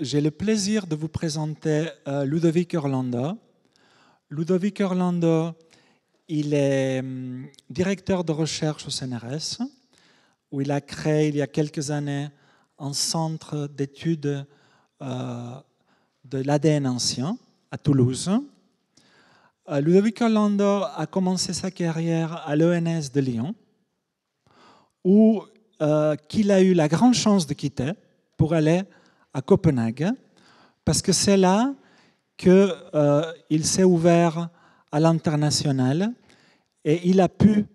j'ai le plaisir de vous présenter euh, Ludovic Orlando. Ludovic Orlando, il est hum, directeur de recherche au CNRS, où il a créé il y a quelques années un centre d'études euh, de l'ADN ancien à Toulouse. Euh, Ludovic Orlando a commencé sa carrière à l'ENS de Lyon, où euh, qu'il a eu la grande chance de quitter pour aller à Copenhague, parce que c'est là qu'il euh, s'est ouvert à l'international et il a pu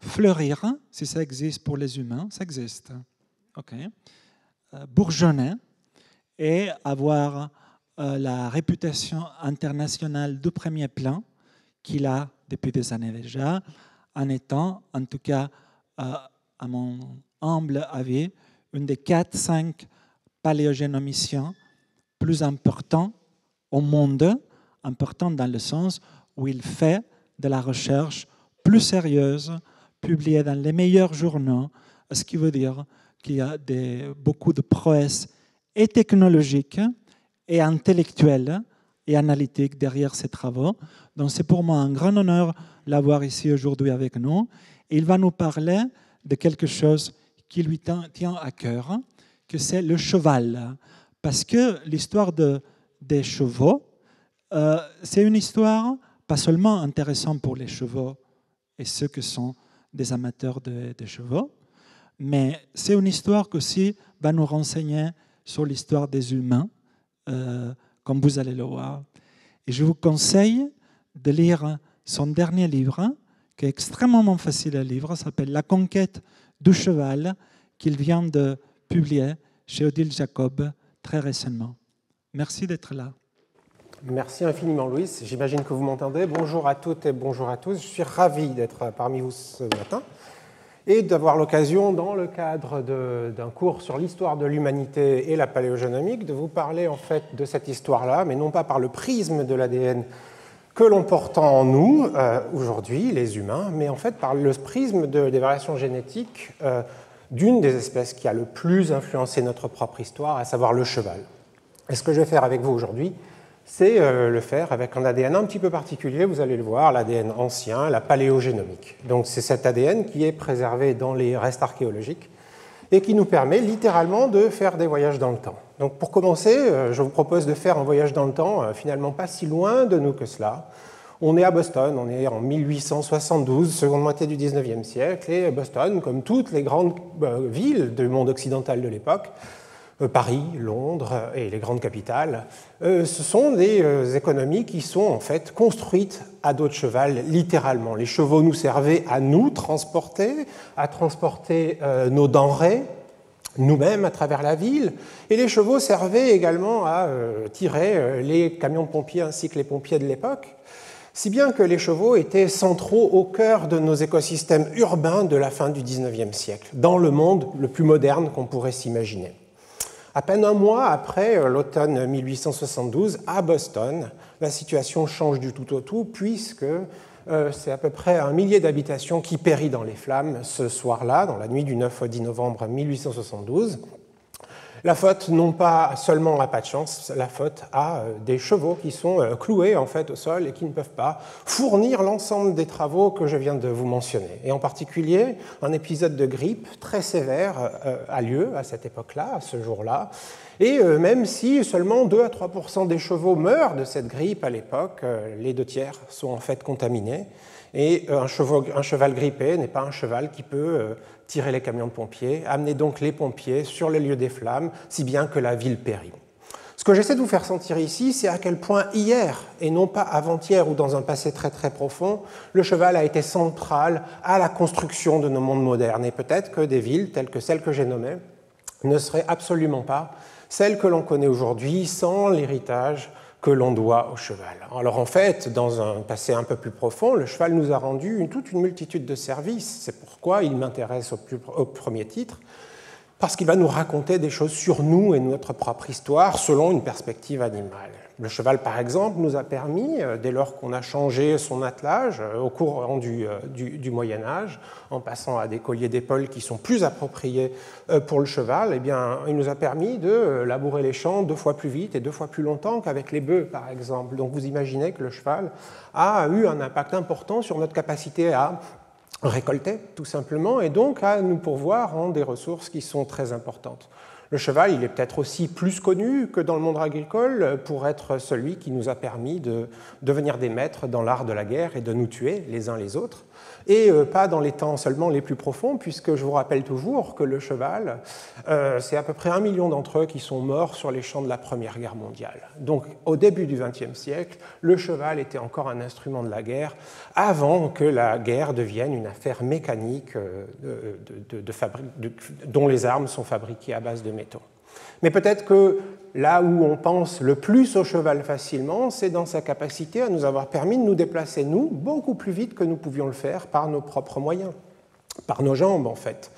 fleurir, si ça existe pour les humains, ça existe, ok, euh, bourgeonner et avoir euh, la réputation internationale de premier plan qu'il a depuis des années déjà, en étant, en tout cas, euh, à mon humble avis, une des 4-5 paléogénomiciens plus importants au monde, important dans le sens où il fait de la recherche plus sérieuse, publiée dans les meilleurs journaux, ce qui veut dire qu'il y a beaucoup de prouesses et technologiques et intellectuelles et analytiques derrière ces travaux. Donc c'est pour moi un grand honneur l'avoir ici aujourd'hui avec nous. Il va nous parler de quelque chose qui lui tient à cœur, que c'est le cheval. Parce que l'histoire de, des chevaux, euh, c'est une histoire pas seulement intéressante pour les chevaux et ceux qui sont des amateurs de, chevaux, mais c'est une histoire qui aussi va nous renseigner sur l'histoire des humains, euh, comme vous allez le voir. Et je vous conseille de lire son dernier livre, qui est extrêmement facile à lire, s'appelle La conquête du cheval, qu'il vient de publier chez Odile Jacob très récemment. Merci d'être là. Merci infiniment, Louis. J'imagine que vous m'entendez. Bonjour à toutes et bonjour à tous. Je suis ravi d'être parmi vous ce matin et d'avoir l'occasion, dans le cadre d'un cours sur l'histoire de l'humanité et la paléogénomique, de vous parler en fait de cette histoire-là, mais non pas par le prisme de l'ADN que l'on porte en nous euh, aujourd'hui, les humains, mais en fait par le prisme des variations génétiques euh, d'une des espèces qui a le plus influencé notre propre histoire, à savoir le cheval. Et ce que je vais faire avec vous aujourd'hui, c'est euh, le faire avec un ADN un petit peu particulier, vous allez le voir, l'ADN ancien, la paléogénomique. Donc c'est cet ADN qui est préservé dans les restes archéologiques et qui nous permet littéralement de faire des voyages dans le temps. Donc pour commencer, euh, je vous propose de faire un voyage dans le temps, euh, finalement pas si loin de nous que cela. On est à Boston, on est en 1872, seconde moitié du 19e siècle, et Boston, comme toutes les grandes villes du monde occidental de l'époque, euh, Paris, Londres et les grandes capitales, euh, ce sont des euh, économies qui sont en fait construites à dos de cheval, littéralement. Les chevaux nous servaient à nous transporter, à transporter nos denrées, nous-mêmes à travers la ville, et les chevaux servaient également à tirer les camions de pompiers ainsi que les pompiers de l'époque, si bien que les chevaux étaient centraux au cœur de nos écosystèmes urbains de la fin du XIXe siècle, dans le monde le plus moderne qu'on pourrait s'imaginer. À peine un mois après euh, l'automne 1872, à Boston, la situation change du tout au tout, puisque euh, c'est à peu près un millier d'habitations qui périt dans les flammes ce soir-là, dans la nuit du 9 au 10 novembre 1872. La faute, non pas seulement à pas de chance, la faute à euh, des chevaux qui sont euh, cloués en fait au sol et qui ne peuvent pas fournir l'ensemble des travaux que je viens de vous mentionner. Et en particulier, un épisode de grippe très sévère euh, a lieu à cette époque-là, à ce jour-là. Et même si seulement 2 à 3 des chevaux meurent de cette grippe à l'époque, les deux tiers sont en fait contaminés. Et un cheval, grippé n'est pas un cheval qui peut tirer les camions de pompiers, amener donc les pompiers sur les lieux des flammes, si bien que la ville périt. Ce que j'essaie de vous faire sentir ici, c'est à quel point hier, et non pas avant-hier ou dans un passé très très profond, le cheval a été central à la construction de nos mondes modernes. Et peut-être que des villes telles que celles que j'ai nommées ne seraient absolument pas celles que l'on connaît aujourd'hui sans l'héritage que l'on doit au cheval. Alors en fait, dans un passé un peu plus profond, le cheval nous a rendu toute une multitude de services. C'est pourquoi il m'intéresse au, premier titre, parce qu'il va nous raconter des choses sur nous et notre propre histoire selon une perspective animale. Le cheval, par exemple, nous a permis, dès lors qu'on a changé son attelage au cours du, du, Moyen Âge, en passant à des colliers d'épaule qui sont plus appropriés pour le cheval, eh bien, il nous a permis de labourer les champs deux fois plus vite et deux fois plus longtemps qu'avec les bœufs, par exemple. Donc vous imaginez que le cheval a eu un impact important sur notre capacité à récolter, tout simplement, et donc à nous pourvoir en des ressources qui sont très importantes. Le cheval, il est peut-être aussi plus connu que dans le monde agricole pour être celui qui nous a permis de devenir des maîtres dans l'art de la guerre et de nous tuer les uns les autres et euh, pas dans les temps seulement les plus profonds, puisque je vous rappelle toujours que le cheval, euh, c'est à peu près un million d'entre eux qui sont morts sur les champs de la Première Guerre mondiale. Donc au début du XXe siècle, le cheval était encore un instrument de la guerre avant que la guerre devienne une affaire mécanique euh, dont les armes sont fabriquées à base de Mais peut-être que là où on pense le plus au cheval facilement, c'est dans sa capacité à nous avoir permis de nous déplacer, nous, beaucoup plus vite que nous pouvions le faire par nos propres moyens, par nos jambes en fait.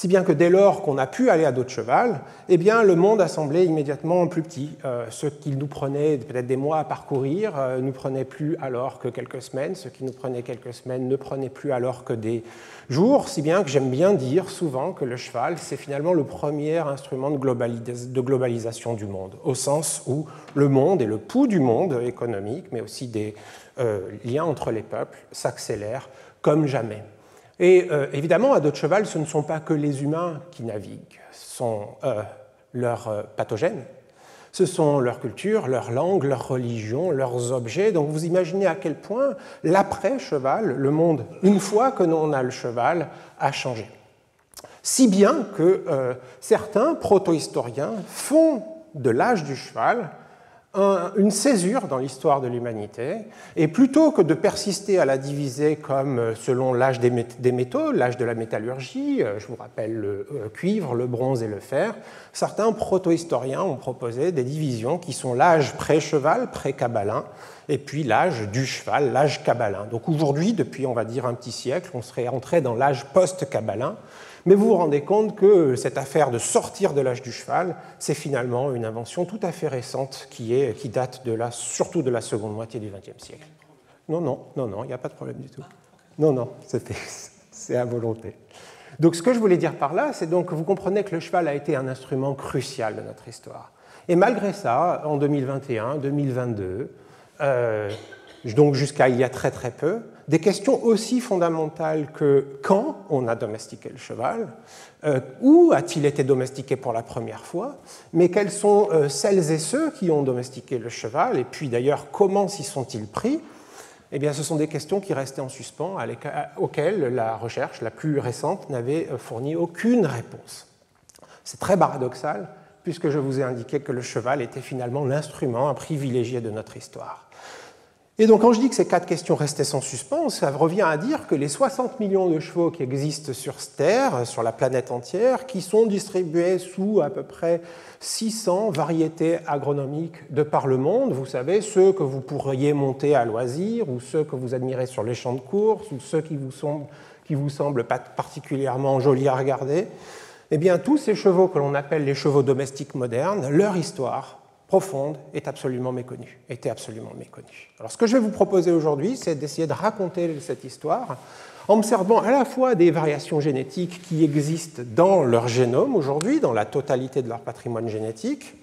Si bien que dès lors qu'on a pu aller à dos de cheval, eh bien, le monde a semblé immédiatement plus petit. Euh, ce qui nous prenait peut-être des mois à parcourir euh, nous prenait plus alors que quelques semaines. Ce qui nous prenait quelques semaines ne prenait plus alors que des jours. Si bien que j'aime bien dire souvent que le cheval, c'est finalement le premier instrument de, de globalisation du monde, au sens où le monde et le pouls du monde économique, mais aussi des euh, liens entre les peuples, s'accélèrent comme jamais. Et euh, évidemment, à dos de ce ne sont pas que les humains qui naviguent, ce sont euh, leurs euh, pathogènes, ce sont leur culture, leur langue, leur religion, leurs objets. Donc vous imaginez à quel point l'après-cheval, le monde, une fois que l'on a le cheval, a changé. Si bien que certains proto-historiens font de l'âge du cheval une césure dans l'histoire de l'humanité, et plutôt que de persister à la diviser comme euh, selon l'âge des métaux, l'âge de la métallurgie, euh, je vous rappelle le euh, cuivre, le bronze et le fer, certains proto-historiens ont proposé des divisions qui sont l'âge pré-cheval, pré-cabalin, et puis l'âge du cheval, l'âge cabalin. Donc aujourd'hui, depuis on va dire un petit siècle, on serait entré dans l'âge post-cabalin, mais vous vous rendez compte que cette affaire de sortir de l'âge du cheval, c'est finalement une invention tout à fait récente qui, est, qui date surtout de la seconde moitié du XXe siècle. Non, non, non, non, il n'y a pas de problème du tout. Non, non, c'est à volonté. Donc ce que je voulais dire par là, c'est que vous comprenez que le cheval a été un instrument crucial de notre histoire. Et malgré ça, en 2021, 2022, euh, donc jusqu'à il y a très très peu, des questions aussi fondamentales que quand on a domestiqué le cheval, euh, où a-t-il été domestiqué pour la première fois, mais quels sont euh, celles et ceux qui ont domestiqué le cheval, et puis d'ailleurs comment s'y sont-ils pris eh bien, ce sont des questions qui restaient en suspens, auxquelles la recherche la plus récente n'avait euh, fourni aucune réponse. C'est très paradoxal, puisque je vous ai indiqué que le cheval était finalement l'instrument, un privilégié de notre histoire. Et donc quand je dis que ces quatre questions restaient sans suspens, ça revient à dire que les 60 millions de chevaux qui existent sur Terre, sur la planète entière, qui sont distribués sous à peu près 600 variétés agronomiques de par le monde, vous savez, ceux que vous pourriez monter à loisir, ou ceux que vous admirez sur les champs de course, ou ceux qui vous vous semblent pas particulièrement jolis à regarder, eh bien tous ces chevaux que l'on appelle les chevaux domestiques modernes, leur histoire profonde est absolument méconnue, était absolument méconnue. Alors ce que je vais vous proposer aujourd'hui, c'est d'essayer de raconter cette histoire en observant à la fois des variations génétiques qui existent dans leur génome aujourd'hui, dans la totalité de leur patrimoine génétique,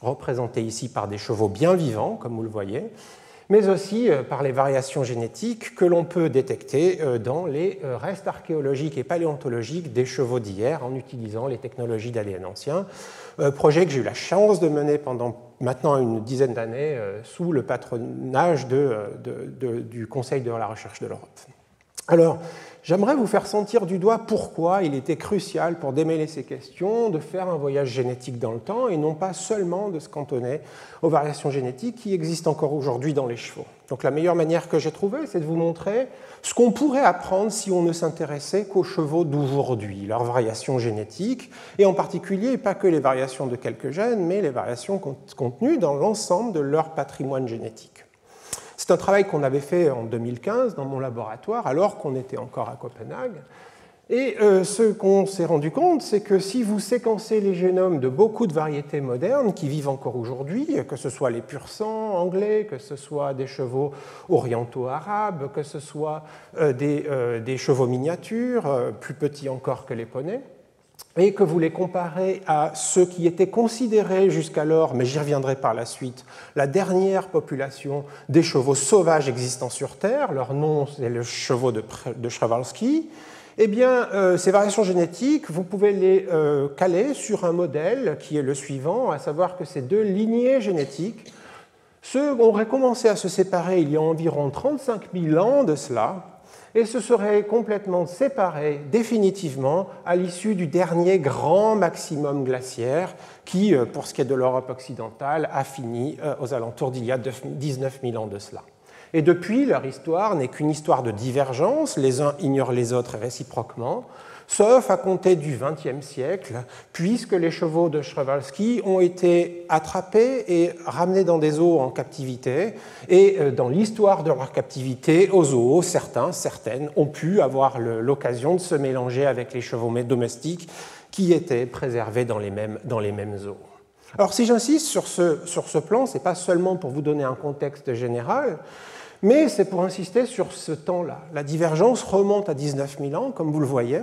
représenté ici par des chevaux bien vivants, comme vous le voyez, mais aussi euh, par les variations génétiques que l'on peut détecter euh, dans les euh, restes archéologiques et paléontologiques des chevaux d'hier en utilisant les technologies d'ADN ancien, projet que j'ai eu la chance de mener pendant maintenant une dizaine d'années sous le patronage du Conseil de la recherche de l'Europe. Alors, J'aimerais vous faire sentir du doigt pourquoi il était crucial pour démêler ces questions de faire un voyage génétique dans le temps et non pas seulement de se cantonner aux variations génétiques qui existent encore aujourd'hui dans les chevaux. Donc la meilleure manière que j'ai trouvée, c'est de vous montrer ce qu'on pourrait apprendre si on ne s'intéressait qu'aux chevaux d'aujourd'hui, leurs variations génétiques, et en particulier pas que les variations de quelques gènes, mais les variations contenues dans l'ensemble de leur patrimoine génétique. C'est un travail qu'on avait fait en 2015 dans mon laboratoire, alors qu'on était encore à Copenhague. Et euh, ce qu'on s'est rendu compte, c'est que si vous séquencez les génomes de beaucoup de variétés modernes qui vivent encore aujourd'hui, que ce soit les pur sang anglais, que ce soit des chevaux orientaux arabes, que ce soit euh, des, euh, des, chevaux miniatures, plus petits encore que les poneys, et que vous les comparez à ceux qui étaient considérés jusqu'alors, mais j'y reviendrai par la suite, la dernière population des chevaux sauvages existant sur Terre, leur nom c'est le chevaux de, de eh bien, euh, ces variations génétiques, vous pouvez les euh, caler sur un modèle qui est le suivant, à savoir que ces deux lignées génétiques ceux auraient commencé à se séparer il y a environ 35 000 ans de cela, et se seraient complètement séparés définitivement à l'issue du dernier grand maximum glaciaire qui, euh, pour ce qui est de l'Europe occidentale, a fini aux alentours d'il y a 19 000 ans de cela. Et depuis, leur histoire n'est qu'une histoire de divergence, les uns ignorent les autres réciproquement, sauf à compter du XXe siècle, puisque les chevaux de Przewalski ont été attrapés et ramenés dans des eaux en captivité, et euh, dans l'histoire de leur captivité aux zoos, certains, certaines, ont pu avoir l'occasion de se mélanger avec les chevaux domestiques qui étaient préservés dans les mêmes, dans les mêmes eaux. Alors si j'insiste sur ce, sur ce plan, ce n'est pas seulement pour vous donner un contexte général, mais c'est pour insister sur ce temps-là. La divergence remonte à 19 000 ans, comme vous le voyez.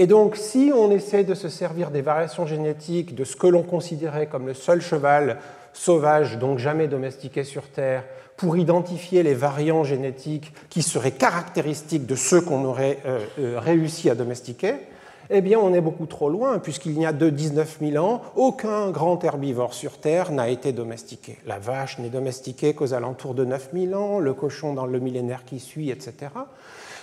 Et donc, si on essaie de se servir des variations génétiques de ce que l'on considérait comme le seul cheval sauvage, donc jamais domestiqué sur Terre, pour identifier les variants génétiques qui seraient caractéristiques de ceux qu'on aurait euh, euh, réussi à domestiquer, eh bien on est beaucoup trop loin, puisqu'il n'y a de 19 000 ans, aucun grand herbivore sur Terre n'a été domestiqué. La vache n'est domestiquée qu'aux alentours de 9 000 ans, le cochon dans le millénaire qui suit, etc.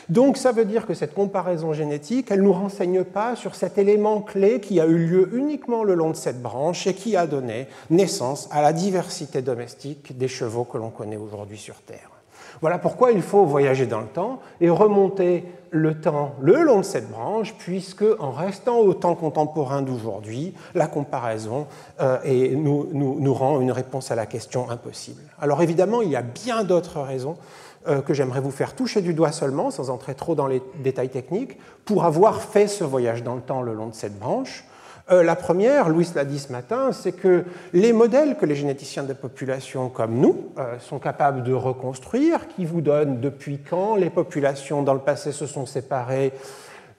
Donc ça veut dire que cette comparaison génétique, elle ne nous renseigne pas sur cet élément clé qui a eu lieu uniquement le long de cette branche et qui a donné naissance à la diversité domestique des chevaux que l'on connaît aujourd'hui sur Terre. Voilà pourquoi il faut voyager dans le temps et remonter le temps le long de cette branche, puisque en restant au temps contemporain d'aujourd'hui, la comparaison euh, nous, rend une réponse à la question impossible. Alors évidemment, il y a bien d'autres raisons euh, que j'aimerais vous faire toucher du doigt seulement, sans entrer trop dans les détails techniques, pour avoir fait ce voyage dans le temps le long de cette branche. Euh, la première, Louis l'a dit ce matin, c'est que les modèles que les généticiens de population comme nous euh, sont capables de reconstruire, qui vous donnent depuis quand les populations dans le passé se sont séparées,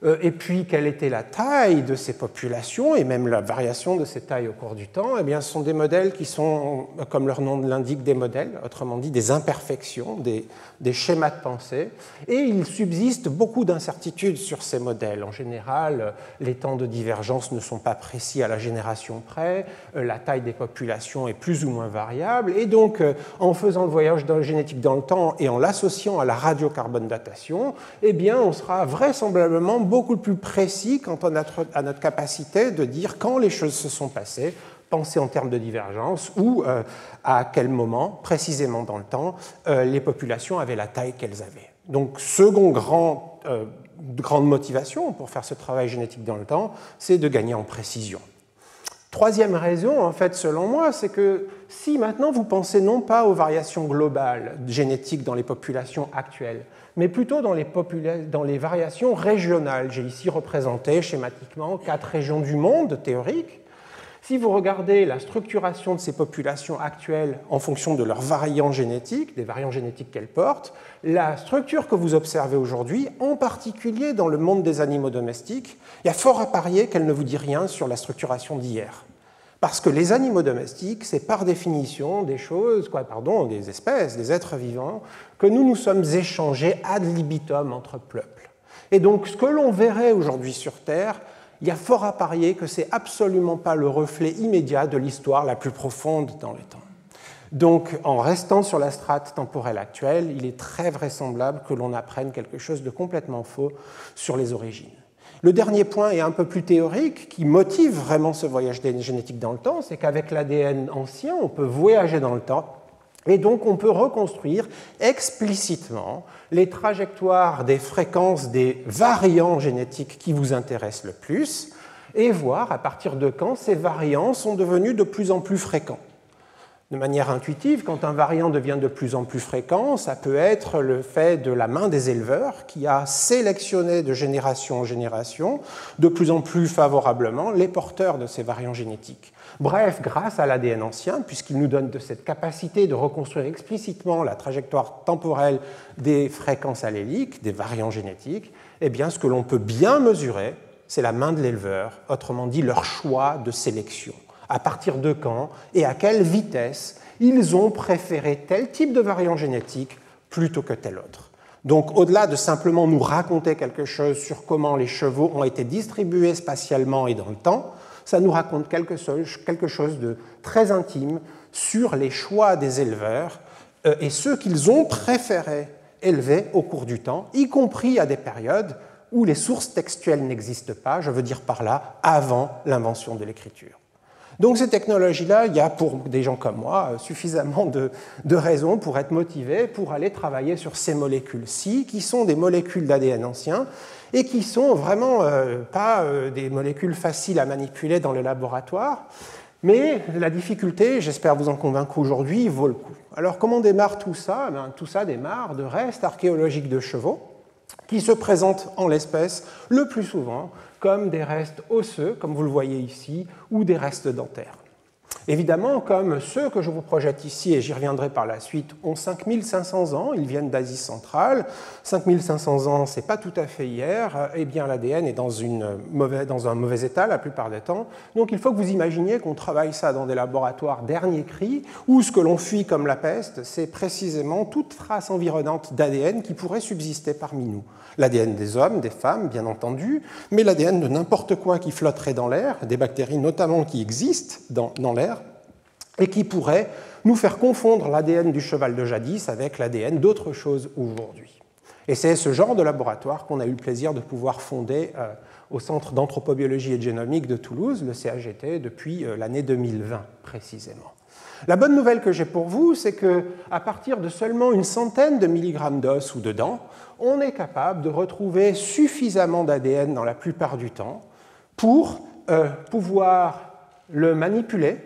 et puis quelle était la taille de ces populations et même la variation de ces tailles au cours du temps, eh bien, ce sont des modèles qui sont, comme leur nom l'indique, des modèles, autrement dit des imperfections, des, des schémas de pensée, et il subsiste beaucoup d'incertitudes sur ces modèles. En général, les temps de divergence ne sont pas précis à la génération près, euh, la taille des populations est plus ou moins variable, et donc euh, en faisant le voyage dans génétique dans le temps et en l'associant à la radiocarbone datation, eh bien, on sera vraisemblablement beaucoup plus précis quant à notre, notre capacité de dire quand les choses se sont passées penser en termes de divergence ou euh, à quel moment, précisément dans le temps, euh, les populations avaient la taille qu'elles avaient. Donc, second grand, euh, grande motivation pour faire ce travail génétique dans le temps, c'est de gagner en précision. Troisième raison, en fait, selon moi, c'est que si maintenant vous pensez non pas aux variations globales génétiques dans les populations actuelles, mais plutôt dans les, variations régionales, j'ai ici représenté schématiquement quatre régions du monde théoriques, si vous regardez la structuration de ces populations actuelles en fonction de leurs variants génétiques, des variants génétiques qu'elles portent, la structure que vous observez aujourd'hui, en particulier dans le monde des animaux domestiques, il y a fort à parier qu'elle ne vous dit rien sur la structuration d'hier. Parce que les animaux domestiques, c'est par définition des choses, quoi, pardon, des espèces, des êtres vivants, que nous nous sommes échangés ad libitum entre peuples. Et donc, ce que l'on verrait aujourd'hui sur Terre, il y a fort à parier que ce n'est absolument pas le reflet immédiat de l'histoire la plus profonde dans le temps. Donc, en restant sur la strate temporelle actuelle, il est très vraisemblable que l'on apprenne quelque chose de complètement faux sur les origines. Le dernier point est un peu plus théorique, qui motive vraiment ce voyage génétique dans le temps, c'est qu'avec l'ADN ancien, on peut voyager dans le temps et donc on peut reconstruire explicitement les trajectoires des fréquences des variants génétiques qui vous intéressent le plus et voir à partir de quand ces variants sont devenus de plus en plus fréquents. De manière intuitive, quand un variant devient de plus en plus fréquent, ça peut être le fait de la main des éleveurs qui a sélectionné de génération en génération de plus en plus favorablement les porteurs de ces variants génétiques. Bref, grâce à l'ADN ancien, puisqu'il nous donne de cette capacité de reconstruire explicitement la trajectoire temporelle des fréquences alléliques, des variants génétiques, eh bien, ce que l'on peut bien mesurer, c'est la main de l'éleveur, autrement dit leur choix de sélection à partir de quand et à quelle vitesse ils ont préféré tel type de variant génétique plutôt que tel autre. Donc au-delà de simplement nous raconter quelque chose sur comment les chevaux ont été distribués spatialement et dans le temps, ça nous raconte quelque chose, de très intime sur les choix des éleveurs euh, et ceux qu'ils ont préféré élever au cours du temps, y compris à des périodes où les sources textuelles n'existent pas, je veux dire par là, avant l'invention de l'écriture. Donc ces technologies-là, il y a pour des gens comme moi suffisamment de, raisons pour être motivés pour aller travailler sur ces molécules-ci, qui sont des molécules d'ADN ancien et qui sont vraiment euh, pas euh, des molécules faciles à manipuler dans le laboratoire. Mais la difficulté, j'espère vous en convaincre aujourd'hui, vaut le coup. Alors comment démarre tout ça? Eh Tout ça démarre de restes archéologiques de chevaux qui se présentent en l'espèce le plus souvent comme des restes osseux, comme vous le voyez ici, ou des restes dentaires. Évidemment, comme ceux que je vous projette ici, et j'y reviendrai par la suite, ont 5500 ans, ils viennent d'Asie centrale, 5500 ans, c'est pas tout à fait hier, eh bien l'ADN est dans, un mauvais état la plupart des temps. Donc il faut que vous imaginiez qu'on travaille ça dans des laboratoires dernier cri, où ce que l'on fuit comme la peste, c'est précisément toute trace environnante d'ADN qui pourrait subsister parmi nous l'ADN des hommes, des femmes, bien entendu, mais l'ADN de n'importe quoi qui flotterait dans l'air, des bactéries notamment qui existent dans, dans l'air, et qui pourraient nous faire confondre l'ADN du cheval de jadis avec l'ADN d'autres choses aujourd'hui. Et c'est ce genre de laboratoire qu'on a eu le plaisir de pouvoir fonder euh, au Centre d'anthropobiologie et de génomique de Toulouse, le CAGT, depuis euh, l'année 2020 précisément. La bonne nouvelle que j'ai pour vous, c'est que à partir de seulement une centaine de milligrammes d'os ou de dents, on est capable de retrouver suffisamment d'ADN dans la plupart du temps pour euh, pouvoir le manipuler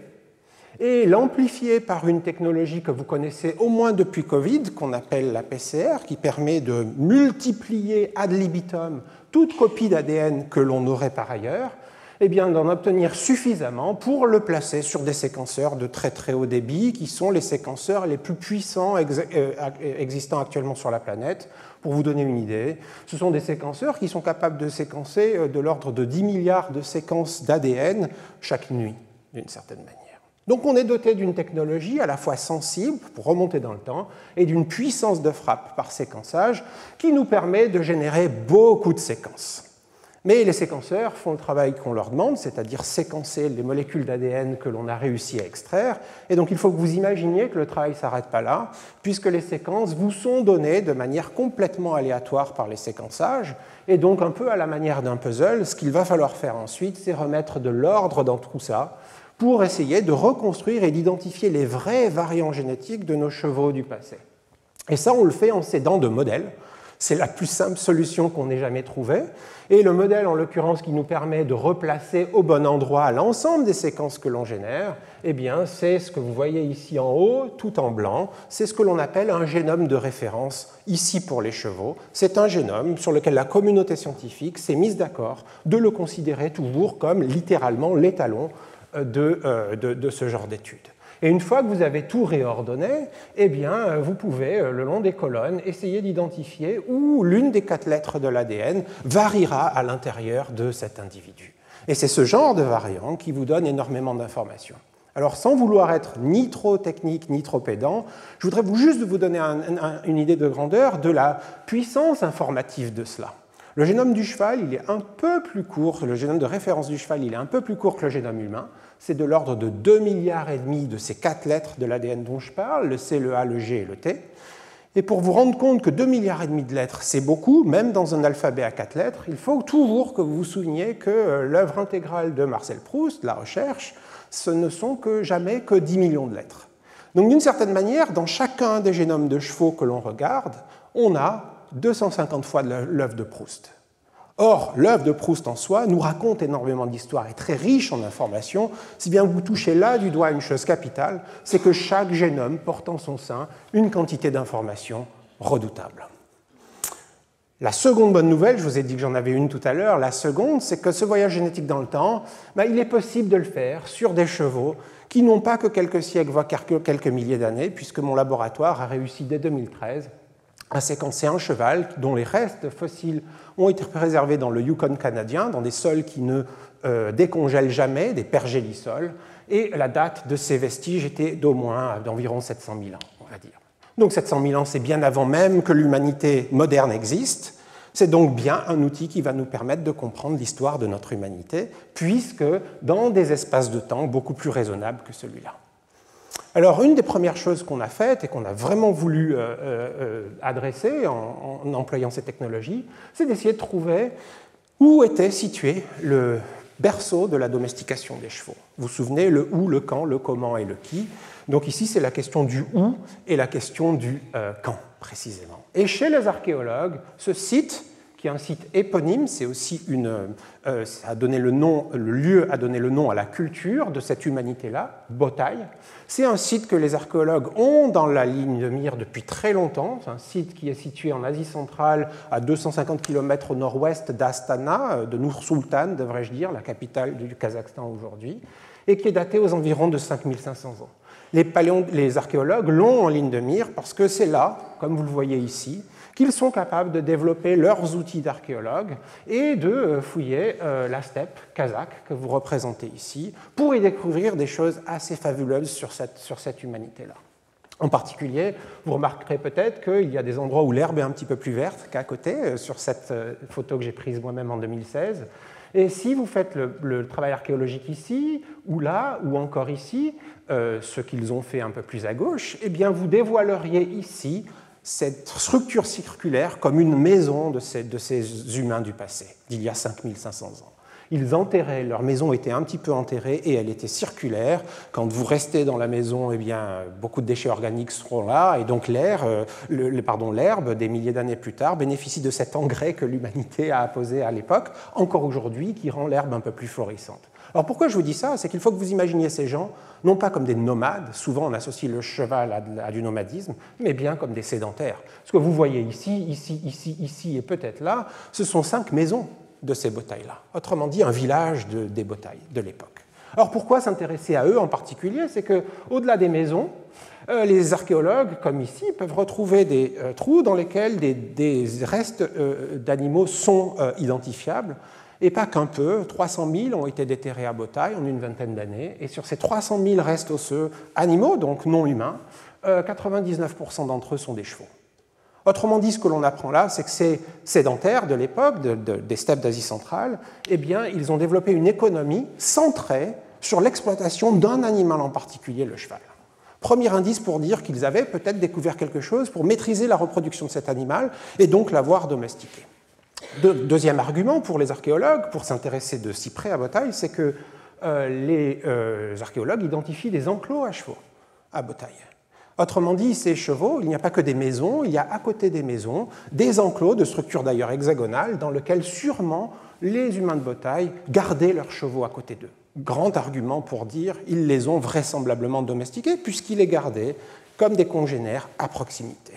et l'amplifier par une technologie que vous connaissez au moins depuis Covid, qu'on appelle la PCR, qui permet de multiplier ad libitum toute copie d'ADN que l'on aurait par ailleurs, eh bien, d'en obtenir suffisamment pour le placer sur des séquenceurs de très très haut débit, qui sont les séquenceurs les plus puissants euh, existants actuellement sur la planète. Pour vous donner une idée, ce sont des séquenceurs qui sont capables de séquencer euh, de l'ordre de 10 milliards de séquences d'ADN chaque nuit, d'une certaine manière. Donc on est doté d'une technologie à la fois sensible pour remonter dans le temps et d'une puissance de frappe par séquençage qui nous permet de générer beaucoup de séquences. Mais les séquenceurs font le travail qu'on leur demande, c'est-à-dire séquencer les molécules d'ADN que l'on a réussi à extraire. Et donc il faut que vous imaginiez que le travail ne s'arrête pas là, puisque les séquences vous sont données de manière complètement aléatoire par les séquençages. Et donc un peu à la manière d'un puzzle, ce qu'il va falloir faire ensuite, c'est remettre de l'ordre dans tout ça pour essayer de reconstruire et d'identifier les vrais variants génétiques de nos chevaux du passé. Et ça, on le fait en s'aidant de modèles c'est la plus simple solution qu'on ait jamais trouvée. Et le modèle, en l'occurrence, qui nous permet de replacer au bon endroit l'ensemble des séquences que l'on génère, eh bien, c'est ce que vous voyez ici en haut, tout en blanc. C'est ce que l'on appelle un génome de référence, ici pour les chevaux. C'est un génome sur lequel la communauté scientifique s'est mise d'accord de le considérer toujours comme littéralement l'étalon euh, de, ce genre d'études. Et une fois que vous avez tout réordonné, eh bien, euh, vous pouvez, euh, le long des colonnes, essayer d'identifier où l'une des quatre lettres de l'ADN variera à l'intérieur de cet individu. Et c'est ce genre de variant qui vous donne énormément d'informations. Alors, sans vouloir être ni trop technique ni trop pédant, je voudrais vous juste vous donner une idée de grandeur de la puissance informative de cela. Le génome du cheval, il est un peu plus court, le génome de référence du cheval, il est un peu plus court que le génome humain c'est de l'ordre de 2 milliards et demi de ces quatre lettres de l'ADN dont je parle, le C, le A, le G et le T. Et pour vous rendre compte que 2 milliards et demi de lettres, c'est beaucoup, même dans un alphabet à quatre lettres, il faut toujours que vous vous souveniez que euh, l'œuvre intégrale de Marcel Proust, la recherche, ce ne sont que jamais que 10 millions de lettres. Donc d'une certaine manière, dans chacun des génomes de chevaux que l'on regarde, on a 250 fois l'œuvre de Proust. Or, l'œuvre de Proust en soi nous raconte énormément d'histoires et très riche en informations, si bien vous touchez là du doigt une chose capitale, c'est que chaque génome porte en son sein une quantité d'informations redoutable. La seconde bonne nouvelle, je vous ai dit que j'en avais une tout à l'heure, la seconde, c'est que ce voyage génétique dans le temps, ben, il est possible de le faire sur des chevaux qui n'ont pas que quelques siècles, voire quelques milliers d'années, puisque mon laboratoire a réussi dès 2013 à séquencer un cheval dont les restes fossiles ont été préservés dans le Yukon canadien, dans des sols qui ne euh, décongèlent jamais, des pergélisols, et la date de ces vestiges était d'au moins d'environ 700 000 ans, on va dire. Donc 700 000 ans, c'est bien avant même que l'humanité moderne existe. C'est donc bien un outil qui va nous permettre de comprendre l'histoire de notre humanité, puisque dans des espaces de temps beaucoup plus raisonnables que celui-là. Alors, une des premières choses qu'on a faites et qu'on a vraiment voulu euh, euh, euh, adresser en, en, employant ces technologies, c'est d'essayer de trouver où était situé le berceau de la domestication des chevaux. Vous vous souvenez, le où, le quand, le comment et le qui. Donc ici, c'est la question du où et la question du quand, précisément. Et chez les archéologues, ce site qui est un site éponyme. C'est aussi une, euh, a donné le nom, le lieu a donné le nom à la culture de cette humanité-là, Botaï. C'est un site que les archéologues ont dans la ligne de mire depuis très longtemps. C'est un site qui est situé en Asie centrale, à 250 km au nord-ouest d'Astana, euh, de Nur-Sultan, devrais-je dire, la capitale du Kazakhstan aujourd'hui, et qui est daté aux environs de 5500 ans. Les, les archéologues l'ont en ligne de mire parce que c'est là, comme vous le voyez ici, qu'ils sont capables de développer leurs outils d'archéologues et de euh, fouiller euh, la steppe kazakh que vous représentez ici pour y découvrir des choses assez fabuleuses sur cette, sur cette humanité-là. En particulier, vous remarquerez peut-être qu'il y a des endroits où l'herbe est un petit peu plus verte qu'à côté, euh, sur cette photo que j'ai prise moi-même en 2016. Et si vous faites le, travail archéologique ici, ou là, ou encore ici, ce qu'ils ont fait un peu plus à gauche, eh bien vous dévoileriez ici cette structure circulaire comme une maison de ces, humains du passé, d'il y a 5500 ans. Ils enterraient, leur maison était un petit peu enterrée et elle était circulaire. Quand vous restez dans la maison, eh bien, beaucoup de déchets organiques seront là et donc euh, l'herbe, des milliers d'années plus tard, bénéficie de cet engrais que l'humanité a apposé à l'époque, encore aujourd'hui, qui rend l'herbe un peu plus florissante. Alors pourquoi je vous dis ça? C'est qu'il faut que vous imaginiez ces gens, non pas comme des nomades, souvent on associe le cheval à, du nomadisme, mais bien comme des sédentaires. Ce que vous voyez ici, ici, ici, ici et peut-être là, ce sont cinq maisons de ces batailles-là. Autrement dit, un village de, des batailles de l'époque. Alors pourquoi s'intéresser à eux en particulier? C'est qu'au-delà des maisons, euh, les archéologues, comme ici, peuvent retrouver des euh, trous dans lesquels des, restes euh, d'animaux sont identifiables et pas qu'un peu. 300 000 ont été déterrés à Botaille en une vingtaine d'années, et sur ces 300 000 restes osseux animaux, donc non humains, 99% euh, d'entre eux sont des chevaux. Autrement dit, ce que l'on apprend là, c'est que ces sédentaires de l'époque, des steppes d'Asie centrale, eh bien, ils ont développé une économie centrée sur l'exploitation d'un animal en particulier, le cheval. Premier indice pour dire qu'ils avaient peut-être découvert quelque chose pour maîtriser la reproduction de cet animal et donc l'avoir domestiqué deuxième argument pour les archéologues, pour s'intéresser de si près à Botaille, c'est que euh, les euh, archéologues identifient des enclos à chevaux à Botaille. Autrement dit, ces chevaux, il n'y a pas que des maisons, il y a à côté des maisons des enclos de structure d'ailleurs hexagonale dans lesquels sûrement les humains de Botaille gardaient leurs chevaux à côté d'eux. Grand argument pour dire ils les ont vraisemblablement domestiqués puisqu'ils les gardaient comme des congénères à proximité.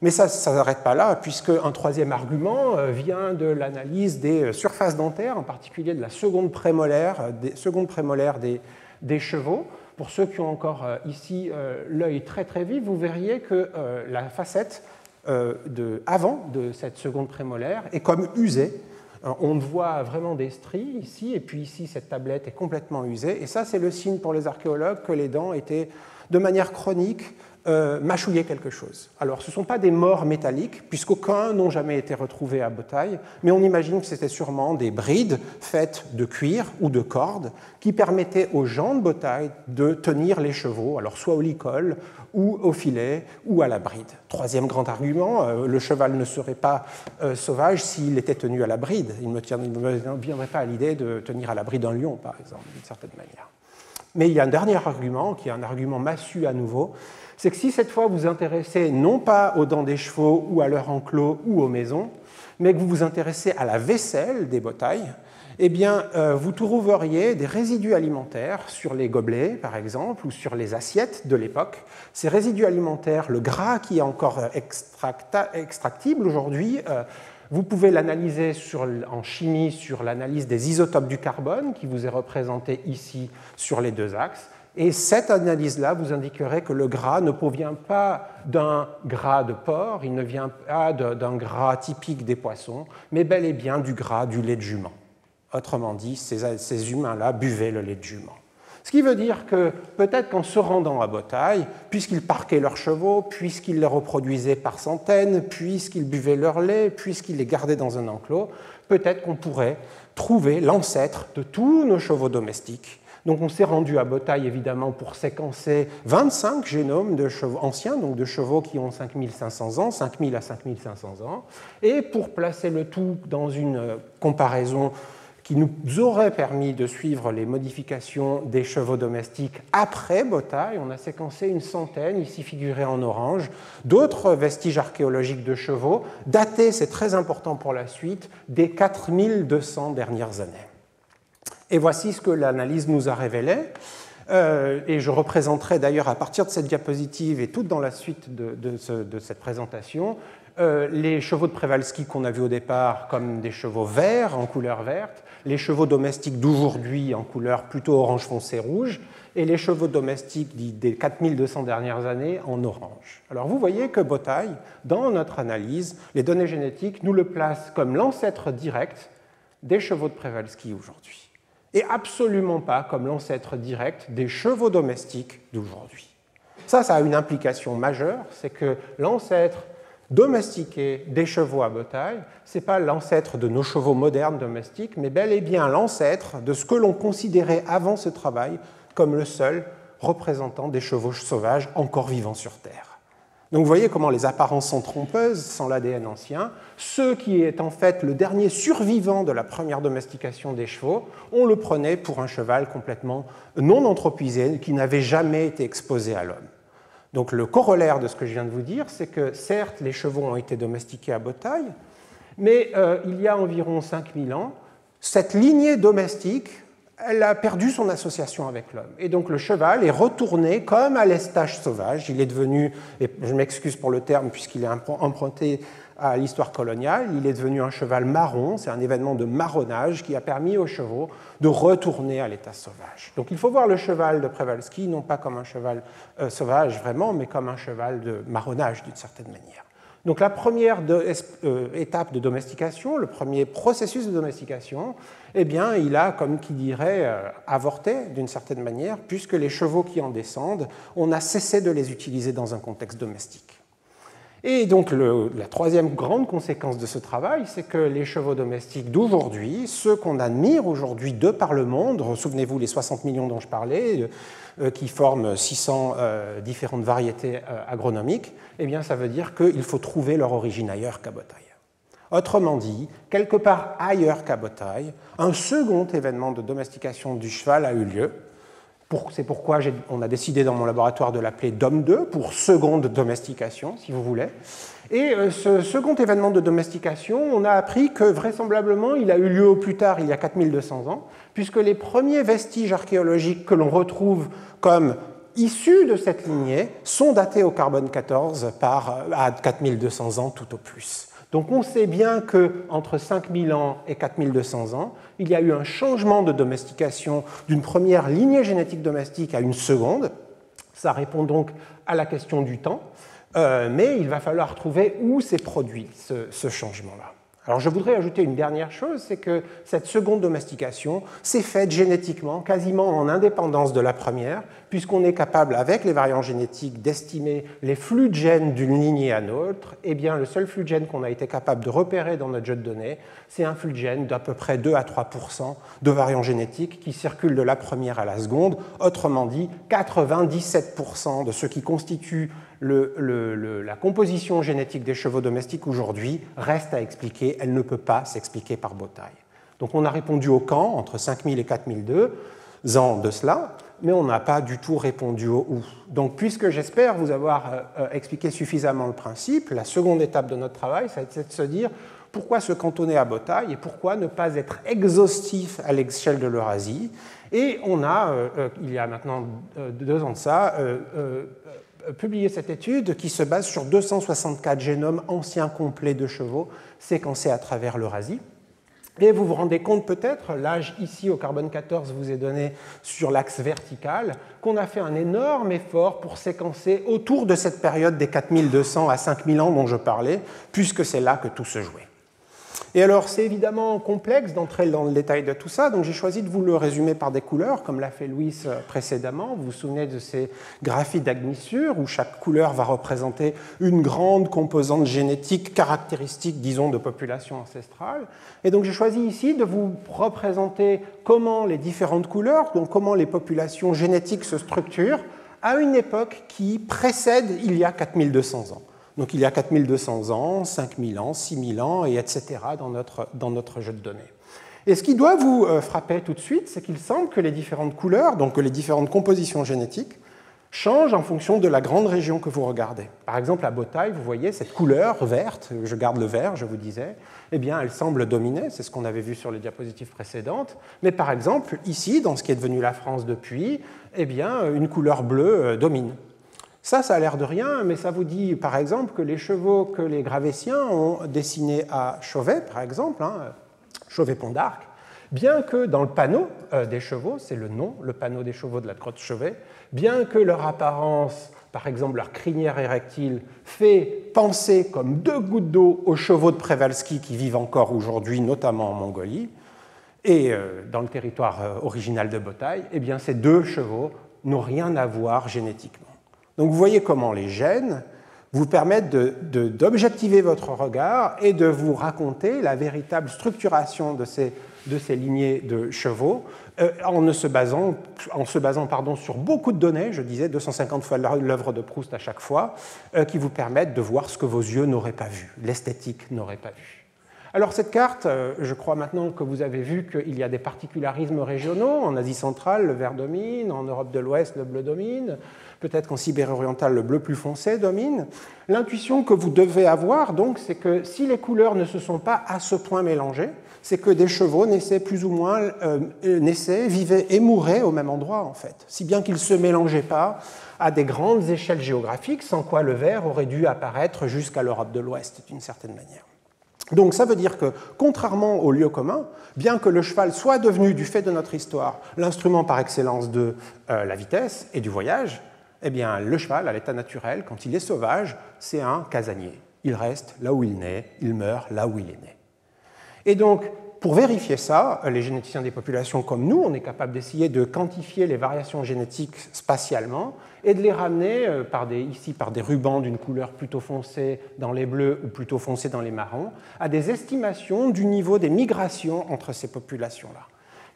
Mais ça ne s'arrête pas là, puisque un troisième argument euh, vient de l'analyse des euh, surfaces dentaires, en particulier de la seconde prémolaire euh, des, seconde prémolaire des, des chevaux. Pour ceux qui ont encore ici l'œil très très vif, vous verriez que la facette de, avant de cette seconde prémolaire est comme usée. On voit vraiment des stries ici, et puis ici, cette tablette est complètement usée. Et ça, c'est le signe pour les archéologues que les dents étaient de manière chronique euh, mâchouiller quelque chose. Alors, ce ne sont pas des morts métalliques, puisqu'aucun n'ont jamais été retrouvés à Botaille, mais on imagine que c'était sûrement des brides faites de cuir ou de cordes qui permettaient aux gens de Botaille de tenir les chevaux, alors soit au licol ou au filet ou à la bride. Troisième grand argument, euh, le cheval ne serait pas euh, sauvage s'il était tenu à la bride. Il ne me viendrait pas à l'idée de tenir à la bride un lion, par exemple, d'une certaine manière. Mais il y a un dernier argument, qui est un argument massu à nouveau, c'est que si cette fois vous vous intéressez non pas aux dents des chevaux ou à leur enclos ou aux maisons, mais que vous vous intéressez à la vaisselle des botailles, eh bien, euh, vous trouveriez des résidus alimentaires sur les gobelets, par exemple, ou sur les assiettes de l'époque. Ces résidus alimentaires, le gras qui est encore extractible aujourd'hui, euh, vous pouvez l'analyser en chimie sur l'analyse des isotopes du carbone, qui vous est représenté ici sur les deux axes. Et cette analyse-là vous indiquerait que le gras ne provient pas d'un gras de porc, il ne vient pas d'un gras typique des poissons, mais bel et bien du gras du lait de jument. Autrement dit, ces, humains-là buvaient le lait de jument. Ce qui veut dire que peut-être qu'en se rendant à Botaille, puisqu'ils parquaient leurs chevaux, puisqu'ils les reproduisaient par centaines, puisqu'ils buvaient leur lait, puisqu'ils les gardaient dans un enclos, peut-être qu'on pourrait trouver l'ancêtre de tous nos chevaux domestiques. Donc on s'est rendu à Botaille évidemment pour séquencer 25 génomes de chevaux anciens, donc de chevaux qui ont 5500 ans, 5000 à 5500 ans, et pour placer le tout dans une comparaison qui nous aurait permis de suivre les modifications des chevaux domestiques après Botaille. On a séquencé une centaine, ici figurées en orange, d'autres vestiges archéologiques de chevaux, datés, c'est très important pour la suite, des 4200 dernières années. Et voici ce que l'analyse nous a révélé. Euh, et je représenterai d'ailleurs à partir de cette diapositive et tout dans la suite de, cette présentation euh, les chevaux de Przewalski qu'on a vus au départ comme des chevaux verts en couleur verte, les chevaux domestiques d'aujourd'hui en couleur plutôt orange foncé rouge, et les chevaux domestiques des 4200 dernières années en orange. Alors vous voyez que Botaille, dans notre analyse, les données génétiques nous le placent comme l'ancêtre direct des chevaux de Przewalski aujourd'hui, et absolument pas comme l'ancêtre direct des chevaux domestiques d'aujourd'hui. Ça, ça a une implication majeure, c'est que l'ancêtre domestiquer des chevaux à botaille, ce n'est pas l'ancêtre de nos chevaux modernes domestiques, mais bel et bien l'ancêtre de ce que l'on considérait avant ce travail comme le seul représentant des chevaux sauvages encore vivants sur Terre. Donc vous voyez comment les apparences sont trompeuses sans l'ADN ancien. Ce qui est en fait le dernier survivant de la première domestication des chevaux, on le prenait pour un cheval complètement non anthropisé, qui n'avait jamais été exposé à l'homme. Donc le corollaire de ce que je viens de vous dire, c'est que certes, les chevaux ont été domestiqués à Botaille, mais euh, il y a environ 5000 ans, cette lignée domestique, elle a perdu son association avec l'homme. Et donc le cheval est retourné comme à l'estage sauvage. Il est devenu, et je m'excuse pour le terme puisqu'il est emprunté à l'histoire coloniale. Il est devenu un cheval marron, c'est un événement de marronnage qui a permis aux chevaux de retourner à l'état sauvage. Donc il faut voir le cheval de Przewalski non pas comme un cheval euh, sauvage vraiment, mais comme un cheval de marronnage d'une certaine manière. Donc la première euh, étape de domestication, le premier processus de domestication, eh bien, il a, comme qui dirait, euh, avorté d'une certaine manière, puisque les chevaux qui en descendent, on a cessé de les utiliser dans un contexte domestique. Et donc la troisième grande conséquence de ce travail, c'est que les chevaux domestiques d'aujourd'hui, ceux qu'on admire aujourd'hui de par le monde, souvenez-vous les 60 millions dont je parlais, euh, euh, qui forment 600 euh, différentes variétés agronomiques, eh bien ça veut dire qu'il faut trouver leur origine ailleurs qu'à Botaille. Autrement dit, quelque part ailleurs qu'à Botaille, un second événement de domestication du cheval a eu lieu, c'est pourquoi on a décidé dans mon laboratoire de l'appeler DOM2 pour seconde domestication, si vous voulez. Et euh, ce second événement de domestication, on a appris que vraisemblablement il a eu lieu au plus tard, il y a 4200 ans, puisque les premiers vestiges archéologiques que l'on retrouve comme issus de cette lignée sont datés au carbone 14 par, à 4200 ans tout au plus. Donc on sait bien qu'entre 5000 ans et 4200 ans, il y a eu un changement de domestication d'une première lignée génétique domestique à une seconde. Ça répond donc à la question du temps, euh, mais il va falloir trouver où s'est produit ce changement-là. Alors je voudrais ajouter une dernière chose, c'est que cette seconde domestication s'est faite génétiquement, quasiment en indépendance de la première, puisqu'on est capable, avec les variants génétiques, d'estimer les flux de gènes d'une lignée à l'autre. Eh bien, le seul flux de gènes qu'on a été capable de repérer dans notre jeu de données, c'est un flux de gènes d'à peu près 2 à 3% de variants génétiques qui circulent de la première à la seconde. Autrement dit, 97% de ce qui constitue la composition génétique des chevaux domestiques aujourd'hui reste à expliquer, elle ne peut pas s'expliquer par Botaille. Donc on a répondu au camp entre 5000 et 4002 ans de cela, mais on n'a pas du tout répondu au où. Donc, puisque j'espère vous avoir euh, euh, expliqué suffisamment le principe, la seconde étape de notre travail, c'est de se dire pourquoi se cantonner à Botaille et pourquoi ne pas être exhaustif à l'échelle de l'Eurasie. Et on a, euh, il y a maintenant deux ans de ça, publié cette étude qui se base sur 264 génomes anciens complets de chevaux séquencés à travers l'Eurasie. Et vous vous rendez compte peut-être, l'âge ici au carbone 14 vous est donné sur l'axe vertical, qu'on a fait un énorme effort pour séquencer autour de cette période des 4200 à 5000 ans dont je parlais, puisque c'est là que tout se jouait. Et alors, c'est évidemment complexe d'entrer dans le détail de tout ça, donc j'ai choisi de vous le résumer par des couleurs, comme l'a fait Louis euh, précédemment. Vous vous souvenez de ces graphies d'agnissure, où chaque couleur va représenter une grande composante génétique caractéristique, disons, de population ancestrale. Et donc j'ai choisi ici de vous représenter comment les différentes couleurs, donc comment les populations génétiques se structurent à une époque qui précède il y a 4200 ans. Donc il y a 4200 ans, 5000 ans, 6000 ans, et etc. dans notre, jeu de données. Et ce qui doit vous euh, frapper tout de suite, c'est qu'il semble que les différentes couleurs, donc que les différentes compositions génétiques, changent en fonction de la grande région que vous regardez. Par exemple, à Botaille, vous voyez cette couleur verte, je garde le vert, je vous disais, eh bien, elle semble dominer, c'est ce qu'on avait vu sur les diapositives précédentes. Mais par exemple, ici, dans ce qui est devenu la France depuis, eh bien, une couleur bleue euh, domine. Ça, ça a l'air de rien, mais ça vous dit par exemple que les chevaux que les Gravétiens ont dessinés à Chauvet, par exemple, hein, Chauvet-Pont d'Arc, bien que dans le panneau euh, des chevaux, c'est le nom, le panneau des chevaux de la grotte Chauvet, bien que leur apparence, par exemple leur crinière érectile, fait penser comme deux gouttes d'eau aux chevaux de Przewalski qui vivent encore aujourd'hui, notamment en Mongolie, et euh, dans le territoire euh, original de Botaille, eh ces deux chevaux n'ont rien à voir génétiquement. Donc vous voyez comment les gènes vous permettent d'objectiver votre regard et de vous raconter la véritable structuration de ces, lignées de chevaux euh, en, se basant, sur beaucoup de données, je disais 250 fois l'œuvre de Proust à chaque fois, euh, qui vous permettent de voir ce que vos yeux n'auraient pas vu, l'esthétique n'aurait pas vu. Alors cette carte, euh, je crois maintenant que vous avez vu qu'il y a des particularismes régionaux. En Asie centrale, le vert domine, en Europe de l'Ouest, le bleu domine. Peut-être qu'en Sibérie orientale, le bleu plus foncé domine. L'intuition que vous devez avoir, donc, c'est que si les couleurs ne se sont pas à ce point mélangées, c'est que des chevaux naissaient plus ou moins, euh, naissaient, vivaient et mouraient au même endroit, en fait. Si bien qu'ils ne se mélangeaient pas à des grandes échelles géographiques, sans quoi le vert aurait dû apparaître jusqu'à l'Europe de l'Ouest, d'une certaine manière. Donc ça veut dire que, contrairement au lieu commun, bien que le cheval soit devenu, du fait de notre histoire, l'instrument par excellence de euh, la vitesse et du voyage, eh bien, le cheval, à l'état naturel, quand il est sauvage, c'est un casanier. Il reste là où il naît, il meurt là où il est né. Et donc, pour vérifier ça, les généticiens des populations comme nous, on est capable d'essayer de quantifier les variations génétiques spatialement et de les ramener euh, par ici par des rubans d'une couleur plutôt foncée dans les bleus ou plutôt foncée dans les marrons, à des estimations du niveau des migrations entre ces populations-là.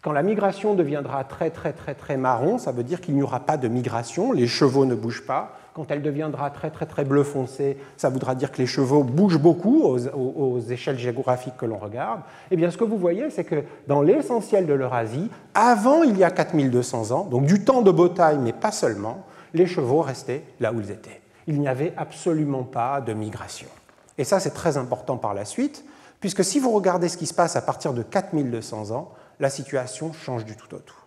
Quand la migration deviendra très très très très marron, ça veut dire qu'il n'y aura pas de migration, les chevaux ne bougent pas. Quand elle deviendra très très très bleu foncé, ça voudra dire que les chevaux bougent beaucoup aux, échelles géographiques que l'on regarde. Eh bien, ce que vous voyez, c'est que dans l'essentiel de l'Eurasie, avant il y a 4200 ans, donc du temps de Botaille, mais pas seulement, les chevaux restaient là où ils étaient. Il n'y avait absolument pas de migration. Et ça, c'est très important par la suite, puisque si vous regardez ce qui se passe à partir de 4200 ans, la situation change du tout au tout.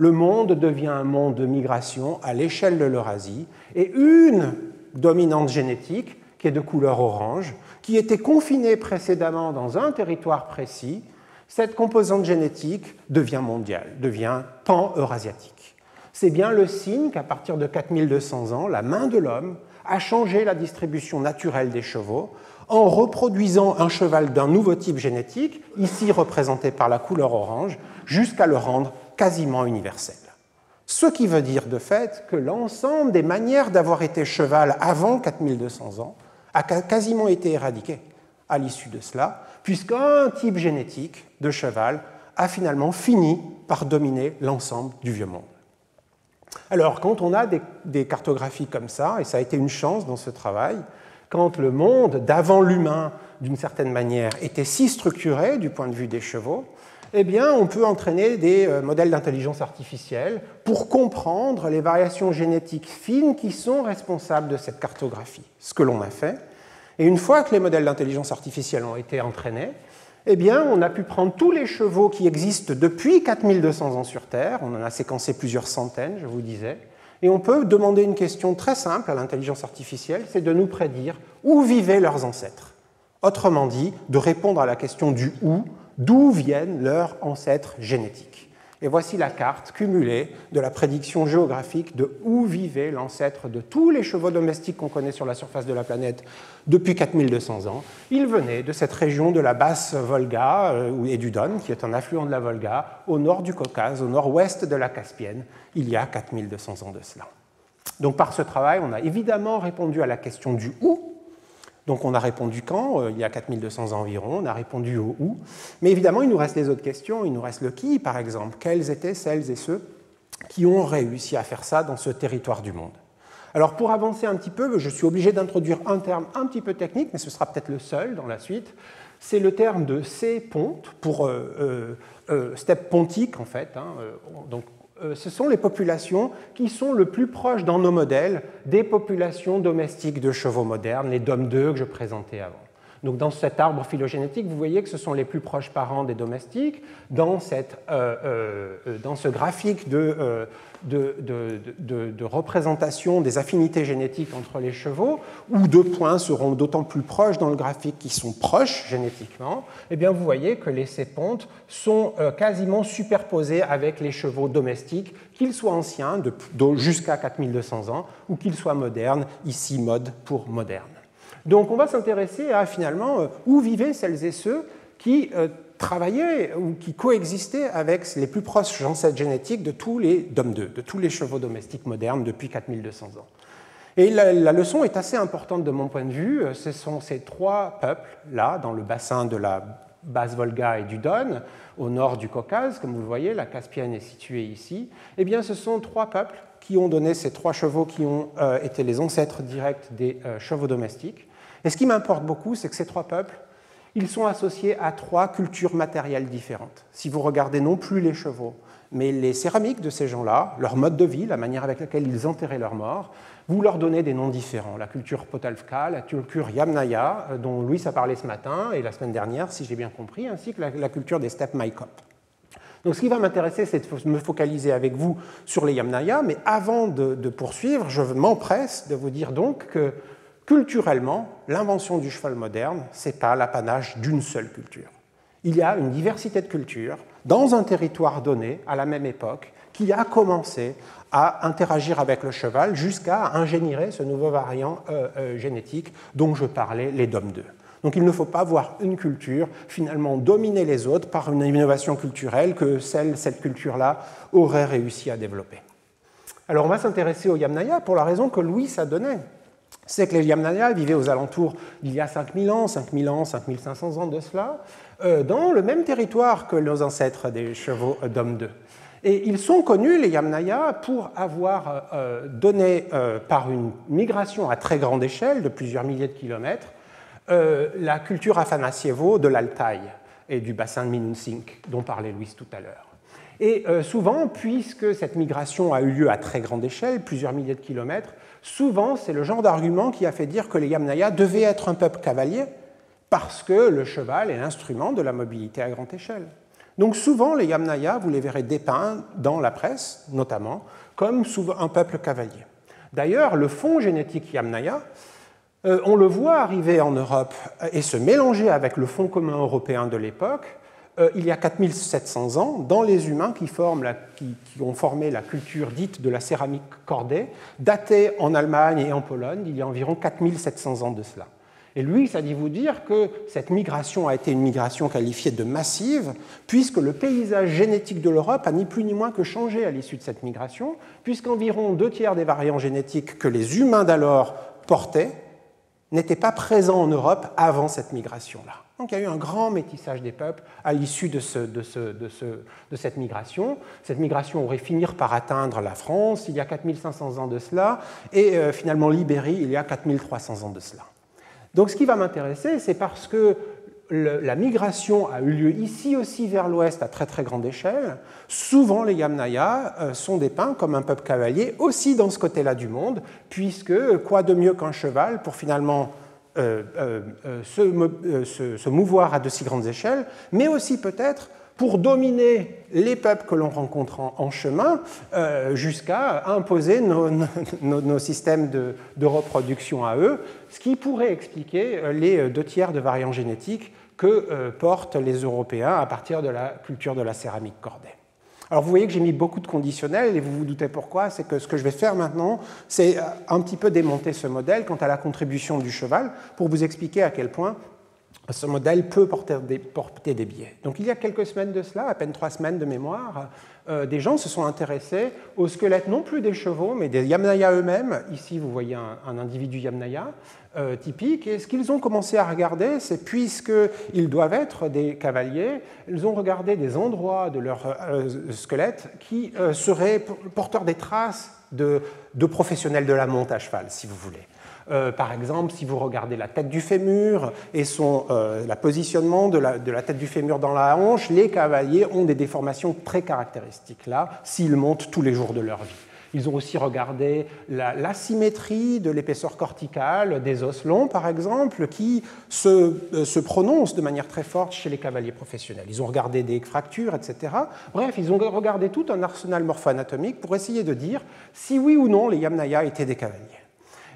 Le monde devient un monde de migration à l'échelle de l'Eurasie et une dominante génétique, qui est de couleur orange, qui était confinée précédemment dans un territoire précis, cette composante génétique devient mondiale, devient pan-eurasiatique. C'est bien le signe qu'à partir de 4200 ans, la main de l'homme a changé la distribution naturelle des chevaux en reproduisant un cheval d'un nouveau type génétique, ici représenté par la couleur orange, jusqu'à le rendre quasiment universel. Ce qui veut dire de fait que l'ensemble des manières d'avoir été cheval avant 4200 ans a quasiment été éradiqué à l'issue de cela, puisqu'un type génétique de cheval a finalement fini par dominer l'ensemble du vieux monde. Alors, quand on a des, cartographies comme ça, et ça a été une chance dans ce travail, quand le monde d'avant l'humain, d'une certaine manière, était si structuré du point de vue des chevaux, eh bien, on peut entraîner des euh, modèles d'intelligence artificielle pour comprendre les variations génétiques fines qui sont responsables de cette cartographie. Ce que l'on a fait. Et une fois que les modèles d'intelligence artificielle ont été entraînés, eh bien, on a pu prendre tous les chevaux qui existent depuis 4200 ans sur Terre, on en a séquencé plusieurs centaines, je vous disais, et on peut demander une question très simple à l'intelligence artificielle, c'est de nous prédire où vivaient leurs ancêtres. Autrement dit, de répondre à la question du où, d'où viennent leurs ancêtres génétiques. Et voici la carte cumulée de la prédiction géographique de où vivait l'ancêtre de tous les chevaux domestiques qu'on connaît sur la surface de la planète depuis 4200 ans. Il venait de cette région de la basse Volga euh, et du Don, qui est un affluent de la Volga, au nord du Caucase, au nord-ouest de la Caspienne, il y a 4200 ans de cela. Donc par ce travail, on a évidemment répondu à la question du où, donc on a répondu quand euh, Il y a 4200 ans environ, on a répondu au où. Mais évidemment, il nous reste les autres questions, il nous reste le qui, par exemple. Quels étaient celles et ceux qui ont réussi à faire ça dans ce territoire du monde? Alors pour avancer un petit peu, je suis obligé d'introduire un terme un petit peu technique, mais ce sera peut-être le seul dans la suite. C'est le terme de C-ponte, pour euh, euh, step pontique en fait. Hein, euh, ce sont les populations qui sont le plus proches dans nos modèles des populations domestiques de chevaux modernes, les DOM2 que je présentais avant. Donc dans cet arbre phylogénétique, vous voyez que ce sont les plus proches parents des domestiques. Dans, cette, euh, euh, dans ce graphique de, de, de, représentation des affinités génétiques entre les chevaux, où deux points seront d'autant plus proches dans le graphique qui sont proches génétiquement, eh bien vous voyez que les sépontes sont quasiment superposés avec les chevaux domestiques, qu'ils soient anciens, jusqu'à 4200 ans, ou qu'ils soient modernes, ici mode pour moderne. Donc on va s'intéresser à finalement euh, où vivaient celles et ceux qui euh, travaillaient ou qui coexistaient avec les plus proches ancêtres génétiques de tous les DOM 2, de tous les chevaux domestiques modernes depuis 4200 ans. Et la, leçon est assez importante de mon point de vue. Euh, ce sont ces trois peuples, là, dans le bassin de la basse Volga et du Don, au nord du Caucase, comme vous le voyez, la Caspienne est située ici. Eh bien, ce sont trois peuples qui ont donné ces trois chevaux qui ont été les ancêtres directs des chevaux domestiques. Et ce qui m'importe beaucoup, c'est que ces trois peuples, ils sont associés à trois cultures matérielles différentes. Si vous regardez non plus les chevaux, mais les céramiques de ces gens-là, leur mode de vie, la manière avec laquelle ils enterraient leurs morts, vous leur donnez des noms différents. La culture Potalvka, la culture Yamnaya, euh, dont Louis a parlé ce matin et la semaine dernière, si j'ai bien compris, ainsi que la, culture des steppes Maikop. Donc ce qui va m'intéresser, c'est de me focaliser avec vous sur les Yamnaya, mais avant de poursuivre, je m'empresse de vous dire donc que Culturellement, l'invention du cheval moderne, ce n'est pas l'apanage d'une seule culture. Il y a une diversité de cultures dans un territoire donné, à la même époque, qui a commencé à interagir avec le cheval jusqu'à ingénierer ce nouveau variant euh, euh, génétique dont je parlais, les DOM2. Donc il ne faut pas voir une culture finalement dominer les autres par une innovation culturelle que celle, cette culture-là aurait réussi à développer. Alors on va s'intéresser au Yamnaya pour la raison que Louis a donnée c'est que les Yamnaya vivaient aux alentours d'il y a 5000 ans, 5000 ans, 5500 ans de cela, euh, dans le même territoire que nos ancêtres des chevaux d'Homme 2. Et ils sont connus, les Yamnaya, pour avoir euh, donné, euh, par une migration à très grande échelle, de plusieurs milliers de kilomètres, la culture Afanasievo de l'Altaï et du bassin de Minunsink, dont parlait Louis tout à l'heure. Et souvent, puisque cette migration a eu lieu à très grande échelle, plusieurs milliers de kilomètres, souvent c'est le genre d'argument qui a fait dire que les Yamnaya devaient être un peuple cavalier parce que le cheval est l'instrument de la mobilité à grande échelle. Donc souvent les Yamnaya, vous les verrez dépeints dans la presse notamment, comme un peuple cavalier. D'ailleurs, le fond génétique Yamnaya, euh, on le voit arriver en Europe et se mélanger avec le fond commun européen de l'époque il y a 4700 ans dans les humains qui, ont formé la culture dite de la céramique cordée, datée en Allemagne et en Pologne il y a environ 4700 ans de cela. Et lui, ça dit vous dire que cette migration a été une migration qualifiée de massive, puisque le paysage génétique de l'Europe a ni plus ni moins que changé à l'issue de cette migration, puisqu'environ deux tiers des variants génétiques que les humains d'alors portaient n'étaient pas présents en Europe avant cette migration-là. Donc il y a eu un grand métissage des peuples à l'issue de, cette migration. Cette migration aurait fini par atteindre la France il y a 4500 ans de cela, et euh, finalement l'Ibérie il y a 4300 ans de cela. Donc ce qui va m'intéresser, c'est parce que la migration a eu lieu ici aussi vers l'ouest à très très grande échelle. Souvent, les Yamnaya euh, sont dépeints comme un peuple cavalier aussi dans ce côté-là du monde, puisque quoi de mieux qu'un cheval pour finalement euh, euh, se, se, mouvoir à de si grandes échelles, mais aussi peut-être pour dominer les peuples que l'on rencontre en, chemin euh, jusqu'à imposer nos, systèmes de, de, reproduction à eux, ce qui pourrait expliquer euh, les deux tiers de variants génétiques que euh, portent les Européens à partir de la culture de la céramique cordée. Alors vous voyez que j'ai mis beaucoup de conditionnels et vous vous doutez pourquoi, c'est que ce que je vais faire maintenant, c'est un petit peu démonter ce modèle quant à la contribution du cheval pour vous expliquer à quel point ce modèle peut porter des, porter biais. Donc il y a quelques semaines de cela, à peine trois semaines de mémoire, euh, des gens se sont intéressés au squelette non plus des chevaux, mais des Yamnaya eux-mêmes. Ici, vous voyez un, individu Yamnaya euh, typique. Et ce qu'ils ont commencé à regarder, c'est puisqu'ils doivent être des cavaliers, ils ont regardé des endroits de leur euh, squelette qui seraient porteurs des traces de, de professionnels de la monte à cheval, si vous voulez. Euh, par exemple, si vous regardez la tête du fémur et son euh, la positionnement de la, la, tête du fémur dans la hanche, les cavaliers ont des déformations très caractéristiques là, s'ils montent tous les jours de leur vie. Ils ont aussi regardé l'asymétrie de l'épaisseur corticale des os longs, par exemple, qui se, euh, se, prononce de manière très forte chez les cavaliers professionnels. Ils ont regardé des fractures, etc. Bref, ils ont regardé tout un arsenal morpho-anatomique pour essayer de dire si oui ou non les Yamnaya étaient des cavaliers.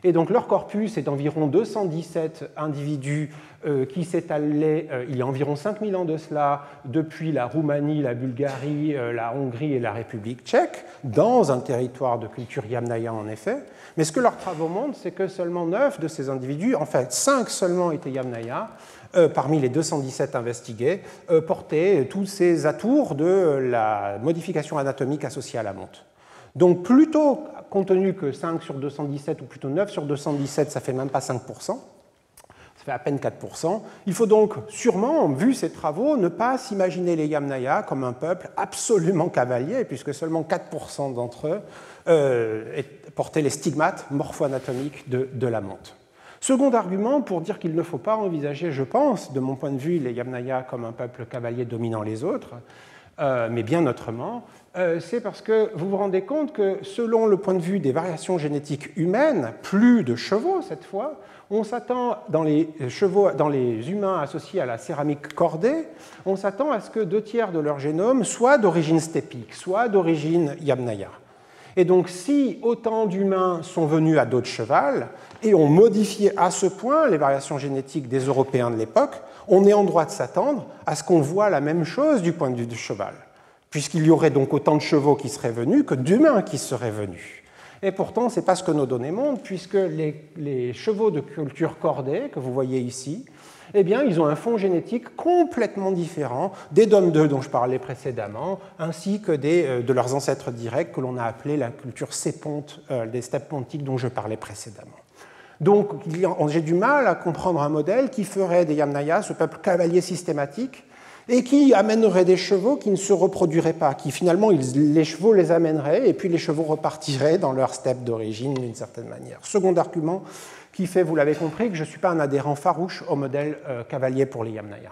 Et donc leur corpus est d'environ 217 individus euh, qui s'étalaient, euh, il y a environ 5000 ans de cela, depuis la Roumanie, la Bulgarie, euh, la Hongrie et la République tchèque, dans un territoire de culture yamnaya en effet. Mais ce que leurs travaux montrent, c'est que seulement 9 de ces individus, en fait 5 seulement étaient yamnaya, parmi les 217 investigués, portaient tous ces atours de la modification anatomique associée à la monte. Donc plutôt, compte tenu que 5 sur 217, ou plutôt 9 sur 217, ça fait même pas 5%, ça fait à peine 4%, il faut donc sûrement, vu ces travaux, ne pas s'imaginer les Yamnaya comme un peuple absolument cavalier, puisque seulement 4% d'entre eux euh, portaient les stigmates morpho-anatomiques de, la monte. Second argument pour dire qu'il ne faut pas envisager, je pense, de mon point de vue, les Yamnaya comme un peuple cavalier dominant les autres, euh, mais bien autrement, euh, c'est parce que vous vous rendez compte que selon le point de vue des variations génétiques humaines, plus de chevaux cette fois, on s'attend dans les chevaux, dans les humains associés à la céramique cordée, on s'attend à ce que deux tiers de leur génome soient d'origine stépique, soit d'origine yamnaya. Et donc, si autant d'humains sont venus à dos de et ont modifié à ce point les variations génétiques des Européens de l'époque, on est en droit de s'attendre à ce qu'on voit la même chose du point de vue du cheval puisqu'il y aurait donc autant de chevaux qui seraient venus que d'humains qui seraient venus. Et pourtant, ce n'est pas ce que nos données montrent, puisque les, chevaux de culture cordée, que vous voyez ici, eh bien, ils ont un fond génétique complètement différent des DOM 2 dont je parlais précédemment, ainsi que des, euh, de leurs ancêtres directs que l'on a appelés la culture séponte, euh, des steppes pontiques dont je parlais précédemment. Donc, j'ai du mal à comprendre un modèle qui ferait des Yamnaya, ce peuple cavalier systématique, et qui amènerait des chevaux qui ne se reproduiraient pas, qui finalement les chevaux les amèneraient et puis les chevaux repartiraient dans leur steppe d'origine d'une certaine manière. Second argument qui fait, vous l'avez compris, que je ne suis pas un adhérent farouche au modèle euh, cavalier pour les Yamnaya.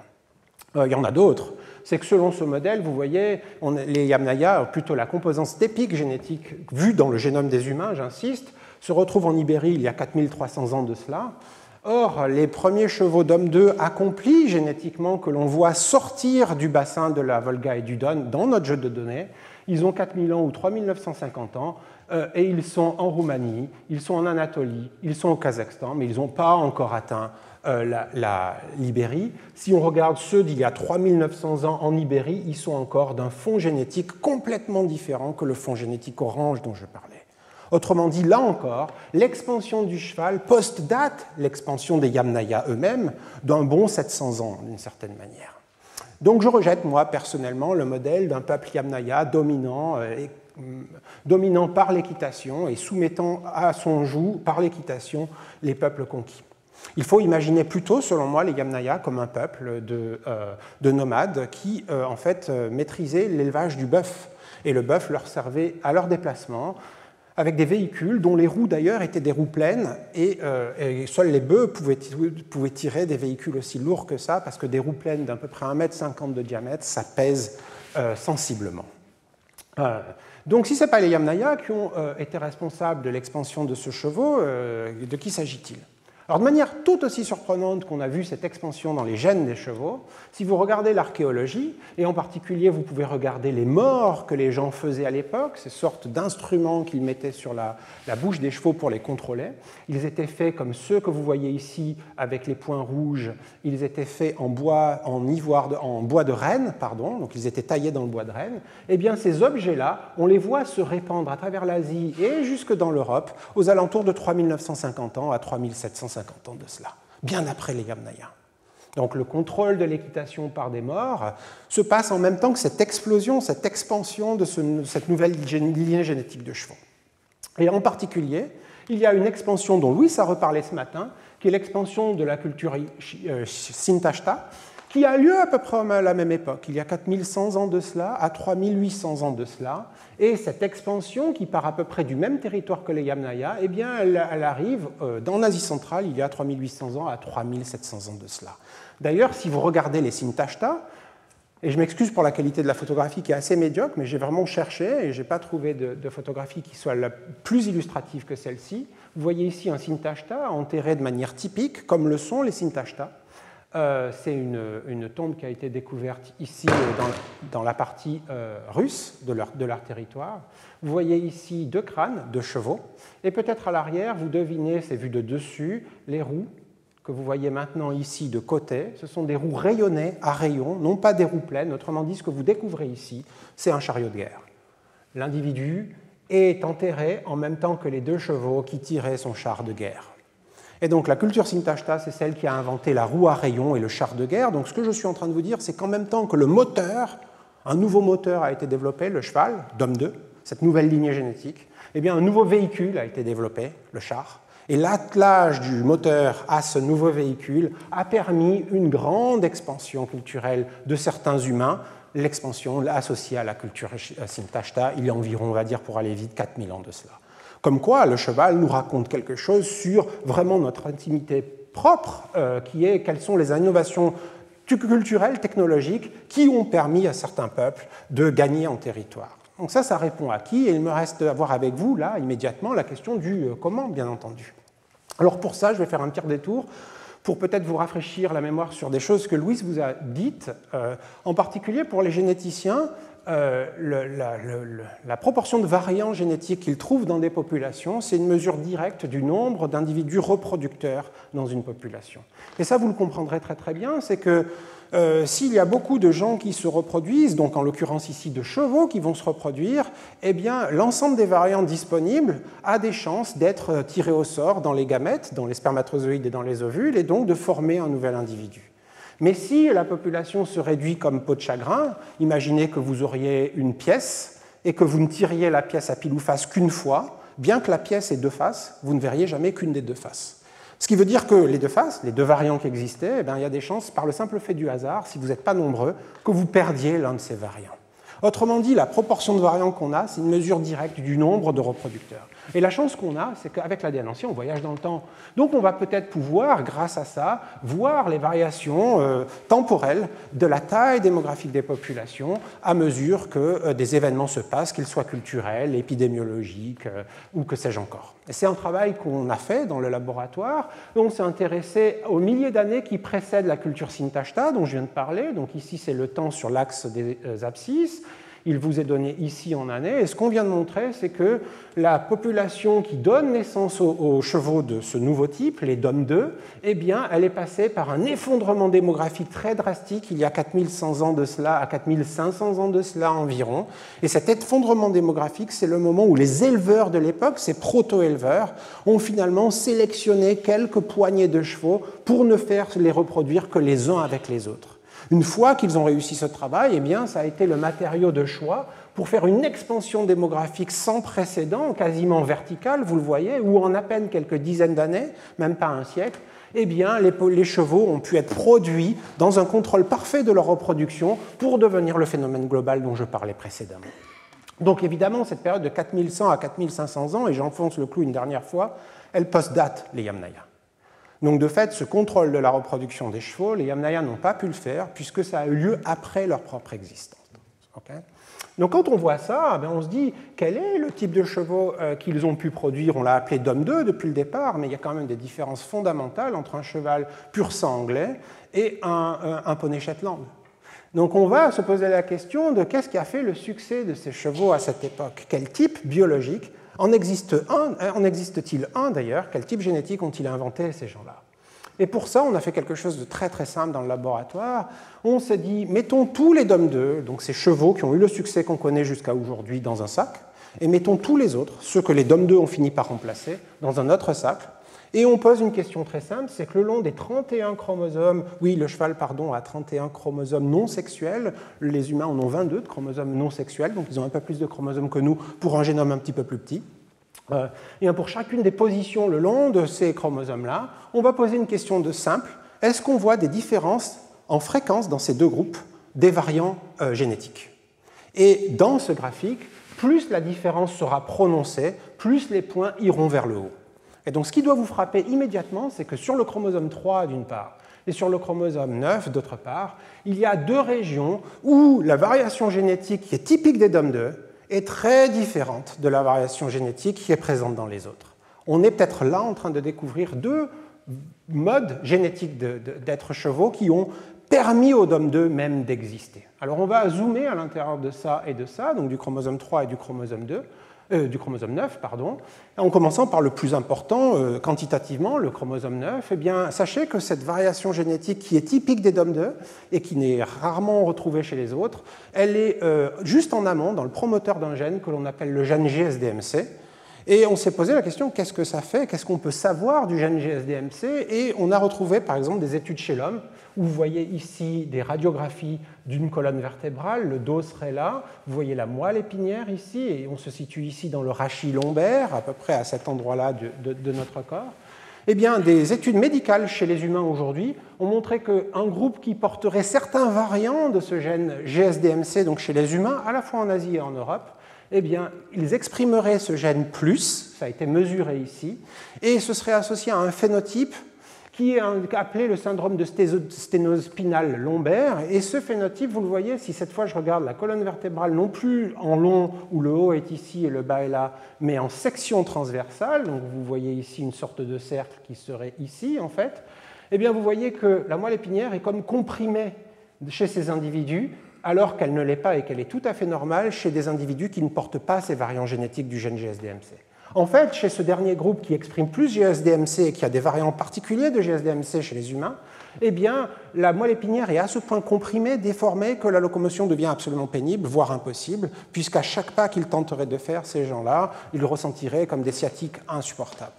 Euh, il y en a d'autres. C'est que selon ce modèle, vous voyez, les Yamnaya, plutôt la composante épique génétique vue dans le génome des humains, j'insiste, se retrouve en Ibérie il y a 4300 ans de cela. Or, les premiers chevaux d'homme 2 accomplis génétiquement que l'on voit sortir du bassin de la Volga et du Don dans notre jeu de données, ils ont 4000 ans ou 3950 ans euh, et ils sont en Roumanie, ils sont en Anatolie, ils sont au Kazakhstan, mais ils n'ont pas encore atteint euh, la, l'Ibérie. Si on regarde ceux d'il y a 3900 ans en Ibérie, ils sont encore d'un fond génétique complètement différent que le fond génétique orange dont je parlais. Autrement dit, là encore, l'expansion du cheval post-date l'expansion des Yamnaya eux-mêmes d'un bon 700 ans, d'une certaine manière. Donc je rejette, moi, personnellement, le modèle d'un peuple Yamnaya dominant, euh, mm, dominant par l'équitation et soumettant à son joug, par l'équitation, les peuples conquis. Il faut imaginer plutôt, selon moi, les Yamnaya comme un peuple de, euh, nomades qui, euh, en fait, maîtrisaient l'élevage du bœuf. Et le bœuf leur servait à leur déplacement, avec des véhicules dont les roues d'ailleurs étaient des roues pleines et, euh, seuls les bœufs pouvaient, tirer des véhicules aussi lourds que ça parce que des roues pleines d'à peu près 1,50 m de diamètre, ça pèse euh, sensiblement. Euh, donc si ce n'est pas les Yamnaya qui ont été responsables de l'expansion de ce chevaux, de qui s'agit-il? Alors de manière tout aussi surprenante qu'on a vu cette expansion dans les gènes des chevaux, si vous regardez l'archéologie, et en particulier vous pouvez regarder les morts que les gens faisaient à l'époque, ces sortes d'instruments qu'ils mettaient sur la, bouche des chevaux pour les contrôler, ils étaient faits comme ceux que vous voyez ici avec les points rouges, ils étaient faits en bois, en ivoire, en bois de renne, pardon, donc ils étaient taillés dans le bois de renne, et eh bien ces objets-là, on les voit se répandre à travers l'Asie et jusque dans l'Europe aux alentours de 3950 ans à 3750 50 ans de cela, bien après les Yamnaya. Donc le contrôle de l'équitation par des morts se passe en même temps que cette explosion, cette expansion de cette nouvelle lignée génétique de chevaux. Et en particulier, il y a une expansion dont Louis a reparlé ce matin, qui est l'expansion de la culture euh, Sintashta, qui a lieu à peu près à la même époque, il y a 4100 ans de cela à 3800 ans de cela. Et cette expansion, qui part à peu près du même territoire que les Yamnaya, eh bien, elle, arrive euh, dans l'Asie centrale il y a 3800 ans à 3700 ans de cela. D'ailleurs, si vous regardez les Sintashta, et je m'excuse pour la qualité de la photographie qui est assez médiocre, mais j'ai vraiment cherché et je n'ai pas trouvé de, de, photographie qui soit la plus illustrative que celle-ci. Vous voyez ici un Sintashta enterré de manière typique, comme le sont les Sintashta. Euh, c'est une, tombe qui a été découverte ici euh, dans, la partie euh, russe de leur, de leur, territoire. Vous voyez ici deux crânes de chevaux, et peut-être à l'arrière, vous devinez, c'est vu de dessus, les roues que vous voyez maintenant ici de côté. Ce sont des roues rayonnées à rayons, non pas des roues pleines. Autrement dit, ce que vous découvrez ici, c'est un chariot de guerre. L'individu est enterré en même temps que les deux chevaux qui tiraient son char de guerre. Et donc la culture Sintashta, c'est celle qui a inventé la roue à rayons et le char de guerre. Donc ce que je suis en train de vous dire, c'est qu'en même temps que le moteur, un nouveau moteur a été développé, le cheval, DOM 2, cette nouvelle lignée génétique, eh bien un nouveau véhicule a été développé, le char. Et l'attelage du moteur à ce nouveau véhicule a permis une grande expansion culturelle de certains humains, l'expansion associée à la culture Sintashta, il y a environ, on va dire pour aller vite, 4000 ans de cela. Comme quoi, le cheval nous raconte quelque chose sur vraiment notre intimité propre, euh, qui est quelles sont les innovations culturelles, technologiques, qui ont permis à certains peuples de gagner en territoire. Donc ça, ça répond à qui? Et il me reste à voir avec vous, là, immédiatement, la question du euh, comment, bien entendu. Alors pour ça, je vais faire un petit détour pour peut-être vous rafraîchir la mémoire sur des choses que Louise vous a dites, euh, en particulier pour les généticiens. Euh, la, proportion de variants génétiques qu'ils trouvent dans des populations, c'est une mesure directe du nombre d'individus reproducteurs dans une population. Et ça, vous le comprendrez très très bien, c'est que euh, s'il y a beaucoup de gens qui se reproduisent, donc en l'occurrence ici de chevaux qui vont se reproduire, eh bien l'ensemble des variants disponibles a des chances d'être tirés au sort dans les gamètes, dans les spermatozoïdes et dans les ovules, et donc de former un nouvel individu. Mais si la population se réduit comme peau de chagrin, imaginez que vous auriez une pièce et que vous ne tiriez la pièce à pile ou face qu'une fois, bien que la pièce ait deux faces, vous ne verriez jamais qu'une des deux faces. Ce qui veut dire que les deux faces, les deux variants qui existaient, eh il y a des chances, par le simple fait du hasard, si vous n'êtes pas nombreux, que vous perdiez l'un de ces variants. Autrement dit, la proportion de variants qu'on a, c'est une mesure directe du nombre de reproducteurs. Et la chance qu'on a, c'est qu'avec l'ADN ancien, on voyage dans le temps. Donc on va peut-être pouvoir, grâce à ça, voir les variations euh, temporelles de la taille démographique des populations à mesure que euh, des événements se passent, qu'ils soient culturels, épidémiologiques euh, ou que sais-je encore. C'est un travail qu'on a fait dans le laboratoire. On s'est intéressé aux milliers d'années qui précèdent la culture Sintashta, dont je viens de parler. Donc ici, c'est le temps sur l'axe des abscisses il vous est donné ici en année. Et ce qu'on vient de montrer, c'est que la population qui donne naissance aux, chevaux de ce nouveau type, les DOM 2, eh bien, elle est passée par un effondrement démographique très drastique il y a 4100 ans de cela à 4500 ans de cela environ. Et cet effondrement démographique, c'est le moment où les éleveurs de l'époque, ces proto-éleveurs, ont finalement sélectionné quelques poignées de chevaux pour ne faire les reproduire que les uns avec les autres. Une fois qu'ils ont réussi ce travail, eh bien, ça a été le matériau de choix pour faire une expansion démographique sans précédent, quasiment verticale, vous le voyez, où en à peine quelques dizaines d'années, même pas un siècle, eh bien, les, chevaux ont pu être produits dans un contrôle parfait de leur reproduction pour devenir le phénomène global dont je parlais précédemment. Donc évidemment, cette période de 4100 à 4500 ans, et j'enfonce le clou une dernière fois, elle post-date les Yamnaya. Donc de fait, ce contrôle de la reproduction des chevaux, les Yamnaya n'ont pas pu le faire puisque ça a eu lieu après leur propre existence. Donc quand on voit ça, ben, on se dit quel est le type de chevaux euh, qu'ils ont pu produire? On l'a appelé Dom 2 depuis le départ, mais il y a quand même des différences fondamentales entre un cheval pur sang anglais et un, un poney Shetland. Donc on va se poser la question de qu'est-ce qui a fait le succès de ces chevaux à cette époque? Quel type biologique En existe-t-il un, existe un d'ailleurs? Quel type génétique ont-ils inventé ces gens-là? Et pour ça, on a fait quelque chose de très très simple dans le laboratoire. On s'est dit, mettons tous les DOM 2, donc ces chevaux qui ont eu le succès qu'on connaît jusqu'à aujourd'hui, dans un sac, et mettons tous les autres, ceux que les DOM 2 ont fini par remplacer, dans un autre sac, et on pose une question très simple, c'est que le long des 31 chromosomes, oui, le cheval, pardon, a 31 chromosomes non sexuels, les humains en ont 22 de chromosomes non sexuels, donc ils ont un peu plus de chromosomes que nous pour un génome un petit peu plus petit. Euh, et pour chacune des positions le long de ces chromosomes-là, on va poser une question de simple, est-ce qu'on voit des différences en fréquence dans ces deux groupes des variants euh, génétiques? Et dans ce graphique, plus la différence sera prononcée, plus les points iront vers le haut. Et donc ce qui doit vous frapper immédiatement, c'est que sur le chromosome 3 d'une part et sur le chromosome 9 d'autre part, il y a deux régions où la variation génétique qui est typique des DOM2 est très différente de la variation génétique qui est présente dans les autres. On est peut-être là en train de découvrir deux modes génétiques d'êtres chevaux qui ont permis aux DOM2 même d'exister. Alors on va zoomer à l'intérieur de ça et de ça, donc du chromosome 3 et du chromosome 2, euh, du chromosome 9, pardon, en commençant par le plus important euh, quantitativement, le chromosome 9, eh bien, sachez que cette variation génétique qui est typique des DOM2 et qui n'est rarement retrouvée chez les autres, elle est euh, juste en amont dans le promoteur d'un gène que l'on appelle le gène GSDMC. Et on s'est posé la question qu'est-ce que ça fait Qu'est-ce qu'on peut savoir du gène GSDMC Et on a retrouvé par exemple des études chez l'homme où vous voyez ici des radiographies d'une colonne vertébrale, le dos serait là, vous voyez la moelle épinière ici, et on se situe ici dans le rachis lombaire, à peu près à cet endroit-là de, notre corps. Eh bien, des études médicales chez les humains aujourd'hui ont montré qu'un groupe qui porterait certains variants de ce gène GSDMC, donc chez les humains, à la fois en Asie et en Europe, eh bien, ils exprimeraient ce gène plus, ça a été mesuré ici, et ce serait associé à un phénotype qui est appelé le syndrome de sténose spinale lombaire. Et ce phénotype, vous le voyez, si cette fois je regarde la colonne vertébrale, non plus en long où le haut est ici et le bas est là, mais en section transversale, donc vous voyez ici une sorte de cercle qui serait ici en fait, eh bien vous voyez que la moelle épinière est comme comprimée chez ces individus, alors qu'elle ne l'est pas et qu'elle est tout à fait normale chez des individus qui ne portent pas ces variants génétiques du gène GSDMC. En fait, chez ce dernier groupe qui exprime plus GSDMC et qui a des variants particuliers de GSDMC chez les humains, eh bien, la moelle épinière est à ce point comprimée, déformée, que la locomotion devient absolument pénible, voire impossible, puisqu'à chaque pas qu'ils tenteraient de faire, ces gens-là, ils ressentiraient comme des sciatiques insupportables.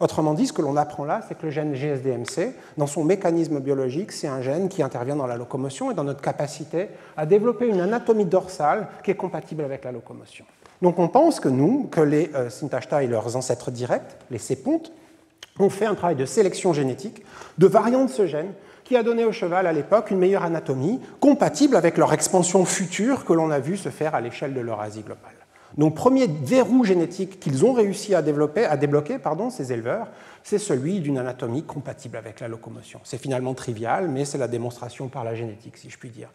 Autrement dit, ce que l'on apprend là, c'est que le gène GSDMC, dans son mécanisme biologique, c'est un gène qui intervient dans la locomotion et dans notre capacité à développer une anatomie dorsale qui est compatible avec la locomotion. Donc on pense que nous, que les euh, et leurs ancêtres directs, les Sépontes, ont fait un travail de sélection génétique de variants de ce gène qui a donné au cheval à l'époque une meilleure anatomie compatible avec leur expansion future que l'on a vu se faire à l'échelle de l'Eurasie globale. Donc premier verrou génétique qu'ils ont réussi à, développer, à débloquer, pardon, ces éleveurs, c'est celui d'une anatomie compatible avec la locomotion. C'est finalement trivial, mais c'est la démonstration par la génétique, si je puis dire.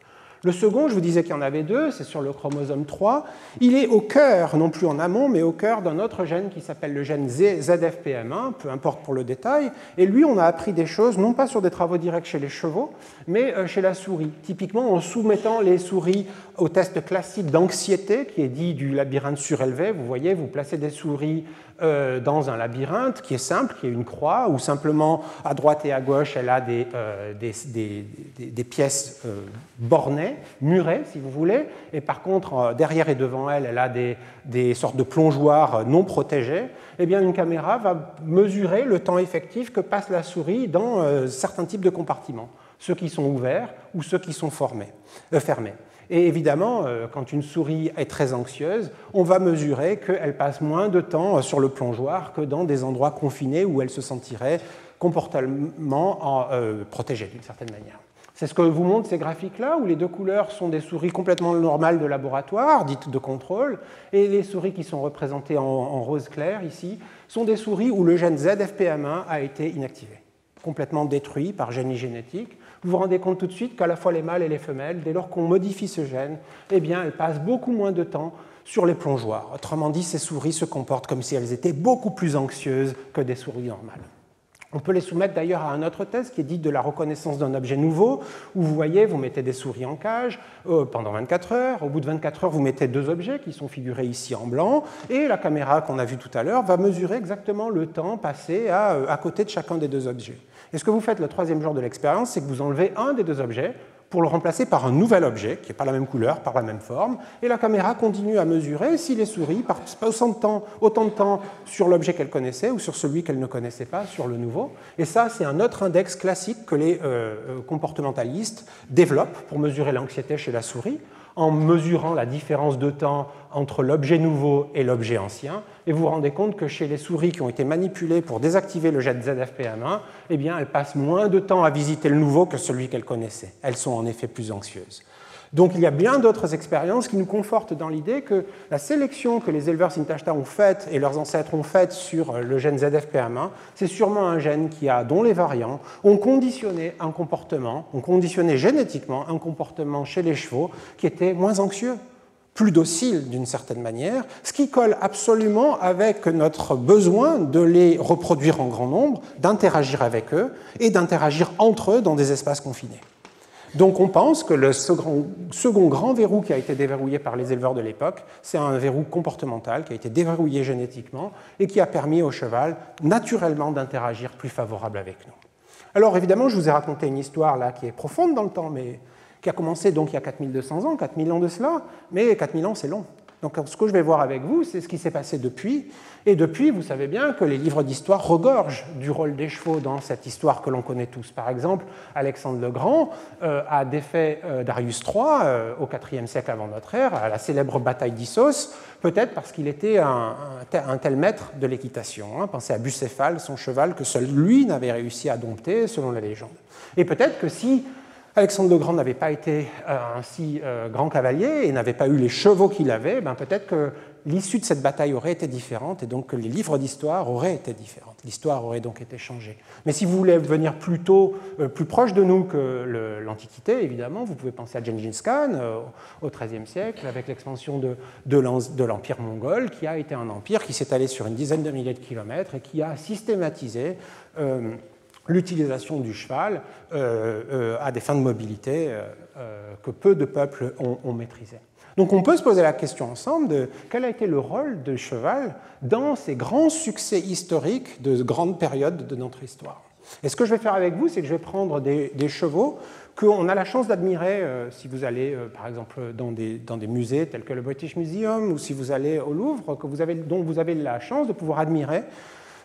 Le second, je vous disais qu'il y en avait deux, c'est sur le chromosome 3. Il est au cœur, non plus en amont, mais au cœur d'un autre gène qui s'appelle le gène ZFPM1, peu importe pour le détail. Et lui, on a appris des choses, non pas sur des travaux directs chez les chevaux, mais euh, chez la souris. Typiquement en soumettant les souris au test classique d'anxiété, qui est dit du labyrinthe surélevé. Vous voyez, vous placez des souris euh, dans un labyrinthe qui est simple, qui est une croix, où simplement à droite et à gauche, elle a des, euh, pièces euh, bornées, murées, si vous voulez, et par contre, derrière et devant elle, elle a des, sortes de plongeoires non protégés. Eh bien, une caméra va mesurer le temps effectif que passe la souris dans certains types de compartiments, ceux qui sont ouverts ou ceux qui sont fermés. Et évidemment, euh, quand une souris est très anxieuse, on va mesurer qu'elle passe moins de temps sur le plongeoir que dans des endroits confinés où elle se sentirait comportement euh, protégée d'une certaine manière. C'est ce que vous montrent ces graphiques-là, où les deux couleurs sont des souris complètement normales de laboratoire, dites de contrôle, et les souris qui sont représentées en, rose clair ici sont des souris où le gène ZFPM1 a été inactivé, complètement détruit par génie génétique. Vous vous rendez compte tout de suite qu'à la fois les mâles et les femelles, dès lors qu'on modifie ce gène, eh bien, elles passent beaucoup moins de temps sur les plongeoires. Autrement dit, ces souris se comportent comme si elles étaient beaucoup plus anxieuses que des souris normales. On peut les soumettre d'ailleurs à un autre test qui est dit de la reconnaissance d'un objet nouveau, où vous voyez, vous mettez des souris en cage euh, pendant 24 heures. Au bout de 24 heures, vous mettez deux objets qui sont figurés ici en blanc, et la caméra qu'on a vue tout à l'heure va mesurer exactement le temps passé à, euh, à côté de chacun des deux objets. Et ce que vous faites le troisième jour de l'expérience, c'est que vous enlevez un des deux objets, pour le remplacer par un nouvel objet qui n'est pas la même couleur, pas la même forme, et la caméra continue à mesurer si les souris passent autant de temps, sur l'objet qu'elles connaissaient ou sur celui qu'elles ne connaissaient pas, sur le nouveau. Et ça, c'est un autre index classique que les euh, euh, comportementalistes développent pour mesurer l'anxiété chez la souris en mesurant la différence de temps entre l'objet nouveau et l'objet ancien. Et vous vous rendez compte que chez les souris qui ont été manipulées pour désactiver le jet ZFPM1, eh bien, elles passent moins de temps à visiter le nouveau que celui qu'elles connaissaient. Elles sont en effet plus anxieuses. Donc il y a bien d'autres expériences qui nous confortent dans l'idée que la sélection que les éleveurs Sintashta ont faite et leurs ancêtres ont faite sur le gène ZFPM1, c'est sûrement un gène qui a, dont les variants ont conditionné un comportement, ont conditionné génétiquement un comportement chez les chevaux qui était moins anxieux plus docile d'une certaine manière, ce qui colle absolument avec notre besoin de les reproduire en grand nombre, d'interagir avec eux et d'interagir entre eux dans des espaces confinés. Donc on pense que le second, grand verrou qui a été déverrouillé par les éleveurs de l'époque, c'est un verrou comportemental qui a été déverrouillé génétiquement et qui a permis au cheval naturellement d'interagir plus favorable avec nous. Alors évidemment, je vous ai raconté une histoire là qui est profonde dans le temps, mais qui a commencé donc il y a 4200 ans, 4000 ans de cela, mais 4000 ans c'est long. Donc ce que je vais voir avec vous, c'est ce qui s'est passé depuis. Et depuis, vous savez bien que les livres d'histoire regorgent du rôle des chevaux dans cette histoire que l'on connaît tous. Par exemple, Alexandre le Grand euh, a défait euh, Darius III euh, au IVe siècle avant notre ère, à la célèbre bataille d'Issos, peut-être parce qu'il était un, tel maître de l'équitation. Hein. Pensez à Bucéphale, son cheval, que seul lui n'avait réussi à dompter, selon la légende. Et peut-être que si Alexandre le Grand n'avait pas été euh, un si euh, grand cavalier et n'avait pas eu les chevaux qu'il avait, ben peut-être que l'issue de cette bataille aurait été différente et donc que les livres d'histoire auraient été différents. L'histoire aurait donc été changée. Mais si vous voulez venir plus tôt, euh, plus proche de nous que l'Antiquité, évidemment, vous pouvez penser à Gengis Khan au XIIIe siècle avec l'expansion de, de l'Empire mongol qui a été un empire qui s'est allé sur une dizaine de milliers de kilomètres et qui a systématisé l'utilisation du cheval euh, euh, à des fins de mobilité euh, que peu de peuples ont, ont, maîtrisé. Donc on peut se poser la question ensemble de quel a été le rôle du cheval dans ces grands succès historiques de grandes périodes de notre histoire. Et ce que je vais faire avec vous, c'est que je vais prendre des, chevaux qu'on a la chance d'admirer si vous allez, par exemple, dans des, des, musées tels que le British Museum ou si vous allez au Louvre, dont vous avez la chance de pouvoir admirer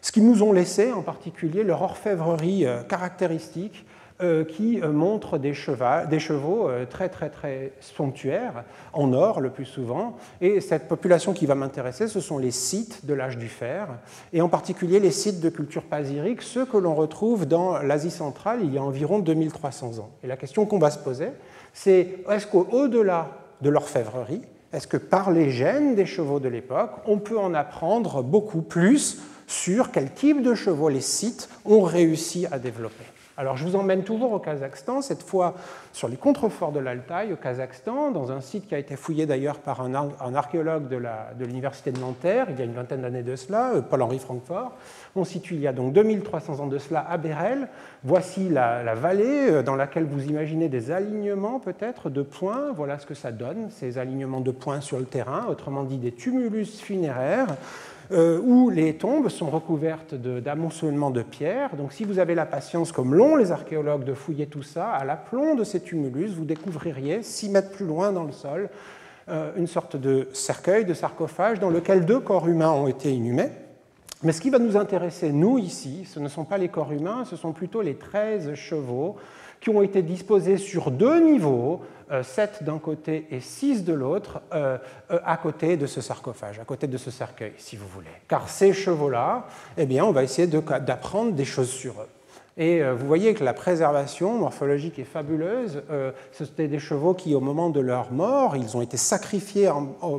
ce qu'ils nous ont laissé, en particulier leur orfèvrerie euh, caractéristique, euh, qui euh, montre des, chevaux très très très somptuaires, en or le plus souvent. Et cette population qui va m'intéresser, ce sont les sites de l'âge du fer, et en particulier les sites de culture pasirique, ceux que l'on retrouve dans l'Asie centrale il y a environ 2300 ans. Et la question qu'on va se poser, c'est est-ce qu'au-delà de l'orfèvrerie, est-ce que par les gènes des chevaux de l'époque, on peut en apprendre beaucoup plus sur quel type de chevaux les sites ont réussi à développer. Alors je vous emmène toujours au Kazakhstan, cette fois sur les contreforts de l'Altaï au Kazakhstan, dans un site qui a été fouillé d'ailleurs par un, archéologue de l'université de, Nanterre il y a une vingtaine d'années de cela, euh, Paul-Henri Francfort. On situe il y a donc 2300 ans de cela à Bérel. Voici la, vallée euh, dans laquelle vous imaginez des alignements peut-être de points. Voilà ce que ça donne, ces alignements de points sur le terrain, autrement dit des tumulus funéraires euh, où les tombes sont recouvertes d'amoncellements de, pierres. Donc si vous avez la patience, comme l'ont les archéologues, de fouiller tout ça, à l'aplomb de ces tumulus, vous découvririez, 6 mètres plus loin dans le sol, euh, une sorte de cercueil, de sarcophage, dans lequel deux corps humains ont été inhumés. Mais ce qui va nous intéresser, nous, ici, ce ne sont pas les corps humains, ce sont plutôt les 13 chevaux qui ont été disposés sur deux niveaux, 7 euh, d'un côté et 6 de l'autre, euh, euh, à côté de ce sarcophage, à côté de ce cercueil, si vous voulez. Car ces chevaux-là, eh bien, on va essayer d'apprendre des choses sur eux. Et vous voyez que la préservation morphologique est fabuleuse. C'était des chevaux qui, au moment de leur mort, ils ont été sacrifiés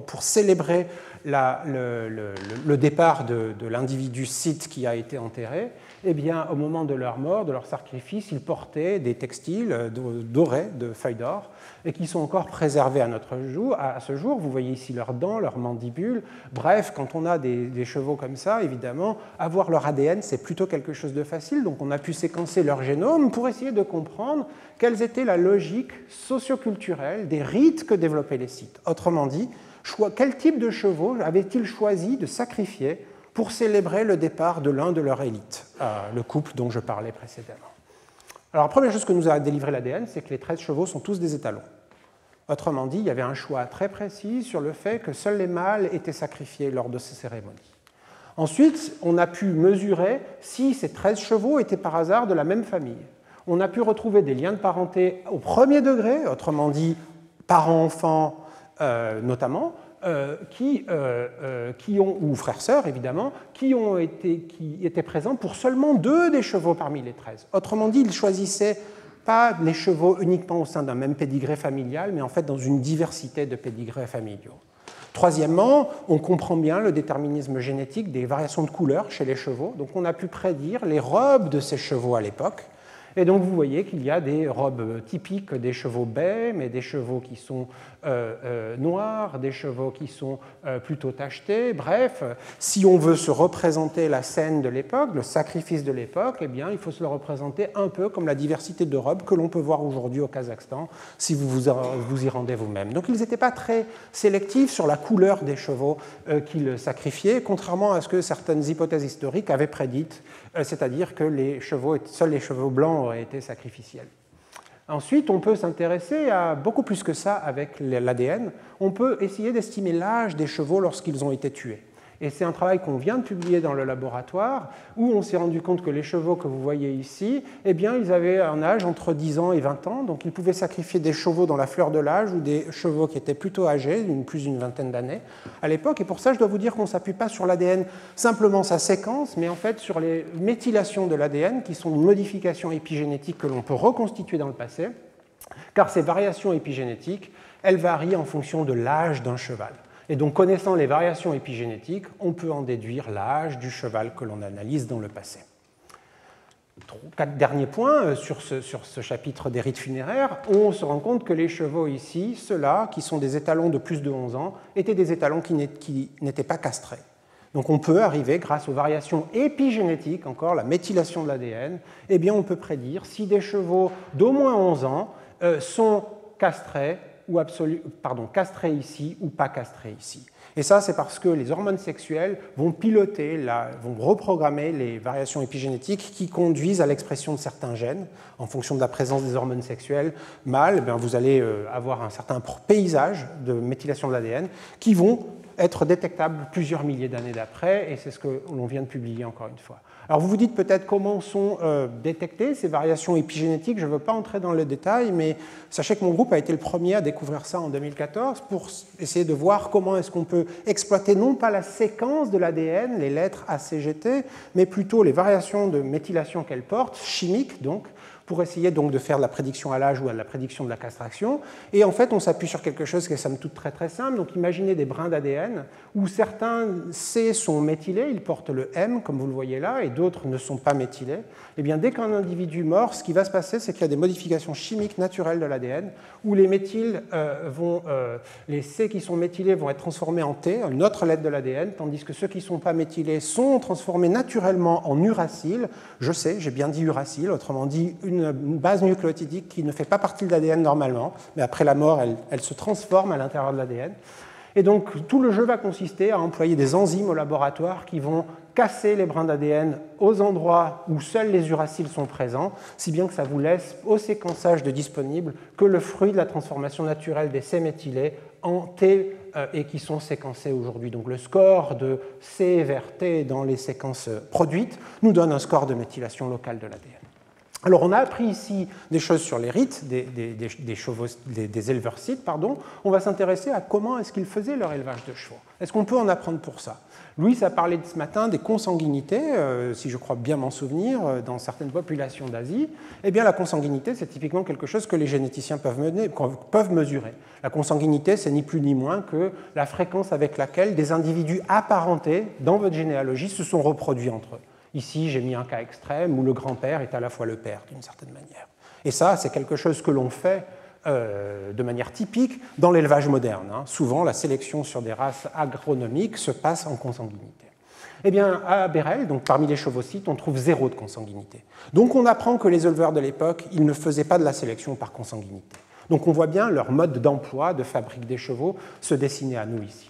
pour célébrer le, départ de, de l'individu site qui a été enterré eh bien, au moment de leur mort, de leur sacrifice, ils portaient des textiles dorés de feuilles d'or et qui sont encore préservés à, notre jour, à ce jour. Vous voyez ici leurs dents, leurs mandibules. Bref, quand on a des, chevaux comme ça, évidemment, avoir leur ADN, c'est plutôt quelque chose de facile. Donc on a pu séquencer leur génome pour essayer de comprendre quelle était la logique socioculturelle des rites que développaient les sites. Autrement dit, quel type de chevaux avaient-ils choisi de sacrifier pour célébrer le départ de l'un de leurs élites, euh, le couple dont je parlais précédemment. Alors la première chose que nous a délivré l'ADN, c'est que les 13 chevaux sont tous des étalons. Autrement dit, il y avait un choix très précis sur le fait que seuls les mâles étaient sacrifiés lors de ces cérémonies. Ensuite, on a pu mesurer si ces 13 chevaux étaient par hasard de la même famille. On a pu retrouver des liens de parenté au premier degré, autrement dit parents-enfants euh, notamment, euh, qui, euh, euh, qui, ont, ou frères-sœurs évidemment, qui, ont été, qui étaient présents pour seulement deux des chevaux parmi les treize. Autrement dit, ils choisissaient pas les chevaux uniquement au sein d'un même pédigré familial, mais en fait dans une diversité de pédigrés familiaux. Troisièmement, on comprend bien le déterminisme génétique des variations de couleur chez les chevaux. Donc on a pu prédire les robes de ces chevaux à l'époque. Et donc vous voyez qu'il y a des robes typiques des chevaux baies, mais des chevaux qui sont euh, euh, noirs, des chevaux qui sont euh, plutôt tachetés. Bref, si on veut se représenter la scène de l'époque, le sacrifice de l'époque, eh bien, il faut se le représenter un peu comme la diversité de robes que l'on peut voir aujourd'hui au Kazakhstan, si vous vous, y rendez vous-même. Donc ils n'étaient pas très sélectifs sur la couleur des chevaux qu'ils sacrifiaient, contrairement à ce que certaines hypothèses historiques avaient prédites, c'est-à-dire que seuls les chevaux blancs auraient été sacrificiels. Ensuite, on peut s'intéresser à beaucoup plus que ça avec l'ADN. On peut essayer d'estimer l'âge des chevaux lorsqu'ils ont été tués. Et c'est un travail qu'on vient de publier dans le laboratoire où on s'est rendu compte que les chevaux que vous voyez ici, eh bien, ils avaient un âge entre 10 ans et 20 ans. Donc, ils pouvaient sacrifier des chevaux dans la fleur de l'âge ou des chevaux qui étaient plutôt âgés, plus d'une vingtaine d'années à l'époque. Et pour ça, je dois vous dire qu'on ne s'appuie pas sur l'ADN simplement sa séquence, mais en fait sur les méthylations de l'ADN qui sont une modification épigénétique que l'on peut reconstituer dans le passé. Car ces variations épigénétiques, elles varient en fonction de l'âge d'un cheval. Et donc, connaissant les variations épigénétiques, on peut en déduire l'âge du cheval que l'on analyse dans le passé. Quatre derniers points euh, sur ce, sur ce chapitre des rites funéraires. On se rend compte que les chevaux ici, ceux-là, qui sont des étalons de plus de 11 ans, étaient des étalons qui n'étaient pas castrés. Donc on peut arriver, grâce aux variations épigénétiques, encore la méthylation de l'ADN, eh bien on peut prédire si des chevaux d'au moins 11 ans euh, sont castrés ou absolu, pardon, castré ici ou pas castré ici. Et ça, c'est parce que les hormones sexuelles vont piloter, vont reprogrammer les variations épigénétiques qui conduisent à l'expression de certains gènes. En fonction de la présence des hormones sexuelles mâles, eh vous allez euh, avoir un certain paysage de méthylation de l'ADN qui vont être détectables plusieurs milliers d'années d'après, et c'est ce que l'on vient de publier encore une fois. Alors vous vous dites peut-être comment sont euh, détectées ces variations épigénétiques. Je ne veux pas entrer dans le détail, mais sachez que mon groupe a été le premier à découvrir ça en 2014 pour essayer de voir comment est-ce qu'on peut exploiter non pas la séquence de l'ADN, les lettres ACGT, mais plutôt les variations de méthylation qu'elles portent, chimiques donc, pour essayer donc de faire de la prédiction à l'âge ou à la prédiction de la castration. Et en fait, on s'appuie sur quelque chose qui est somme toute très très simple. Donc imaginez des brins d'ADN où certains C sont méthylés, ils portent le M comme vous le voyez là, et d'autres ne sont pas méthylés. Et eh bien dès qu'un individu mort, ce qui va se passer, c'est qu'il y a des modifications chimiques naturelles de l'ADN où les méthyles euh, vont, euh, les C qui sont méthylés vont être transformés en T, une autre lettre de l'ADN, tandis que ceux qui ne sont pas méthylés sont transformés naturellement en uracile. Je sais, j'ai bien dit uracile, autrement dit une une base nucléotidique qui ne fait pas partie de l'ADN normalement, mais après la mort, elle, se transforme à l'intérieur de l'ADN. Et donc tout le jeu va consister à employer des enzymes au laboratoire qui vont casser les brins d'ADN aux endroits où seuls les uraciles sont présents, si bien que ça vous laisse au séquençage de disponibles que le fruit de la transformation naturelle des C méthylés en T euh, et qui sont séquencés aujourd'hui. Donc le score de C vers T dans les séquences produites nous donne un score de méthylation locale de l'ADN. Alors on a appris ici des choses sur les rites des, éleveurs sites. Pardon. On va s'intéresser à comment est-ce qu'ils faisaient leur élevage de chevaux. Est-ce qu'on peut en apprendre pour ça? Louis a parlé ce matin des consanguinités, euh, si je crois bien m'en souvenir, euh, dans certaines populations d'Asie. Eh bien la consanguinité, c'est typiquement quelque chose que les généticiens peuvent mesurer. La consanguinité, c'est ni plus ni moins que la fréquence avec laquelle des individus apparentés dans votre généalogie se sont reproduits entre eux. Ici, j'ai mis un cas extrême où le grand-père est à la fois le père, d'une certaine manière. Et ça, c'est quelque chose que l'on fait euh, de manière typique dans l'élevage moderne. Hein. Souvent, la sélection sur des races agronomiques se passe en consanguinité. Eh bien, à Bérel, donc parmi les chevaucites, on trouve zéro de consanguinité. Donc on apprend que les éleveurs de l'époque, ils ne faisaient pas de la sélection par consanguinité. Donc on voit bien leur mode d'emploi, de fabrique des chevaux, se dessiner à nous ici.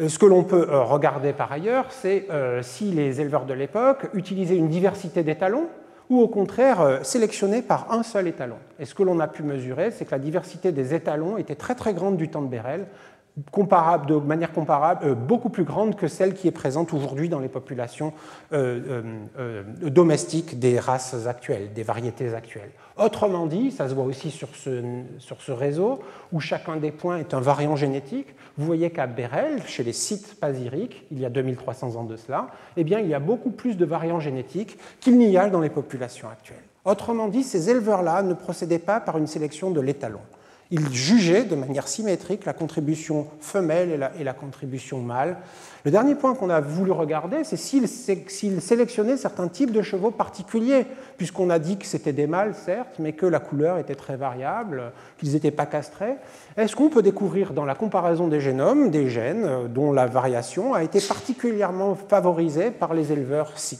Euh, ce que l'on peut euh, regarder par ailleurs, c'est euh, si les éleveurs de l'époque utilisaient une diversité d'étalons ou au contraire sélectionnaient par un seul étalon. Et ce que l'on a pu mesurer, c'est que la diversité des étalons était très très grande du temps de Bérel, comparable, de manière comparable, beaucoup plus grande que celle qui est présente aujourd'hui dans les populations domestiques des races actuelles, des variétés actuelles. Autrement dit, ça se voit aussi sur ce, sur ce réseau, où chacun des points est un variant génétique, vous voyez qu'à Bérel, chez les sites pasiriques, il y a 2300 ans de cela, eh bien, il y a beaucoup plus de variants génétiques qu'il n'y a dans les populations actuelles. Autrement dit, ces éleveurs-là ne procédaient pas par une sélection de l'étalon. Ils jugeaient de manière symétrique la contribution femelle et la, contribution mâle le dernier point qu'on a voulu regarder, c'est s'ils sélectionnaient certains types de chevaux particuliers, puisqu'on a dit que c'était des mâles, certes, mais que la couleur était très variable, qu'ils n'étaient pas castrés. Est-ce qu'on peut découvrir dans la comparaison des génomes des gènes euh, dont la variation a été particulièrement favorisée par les éleveurs ci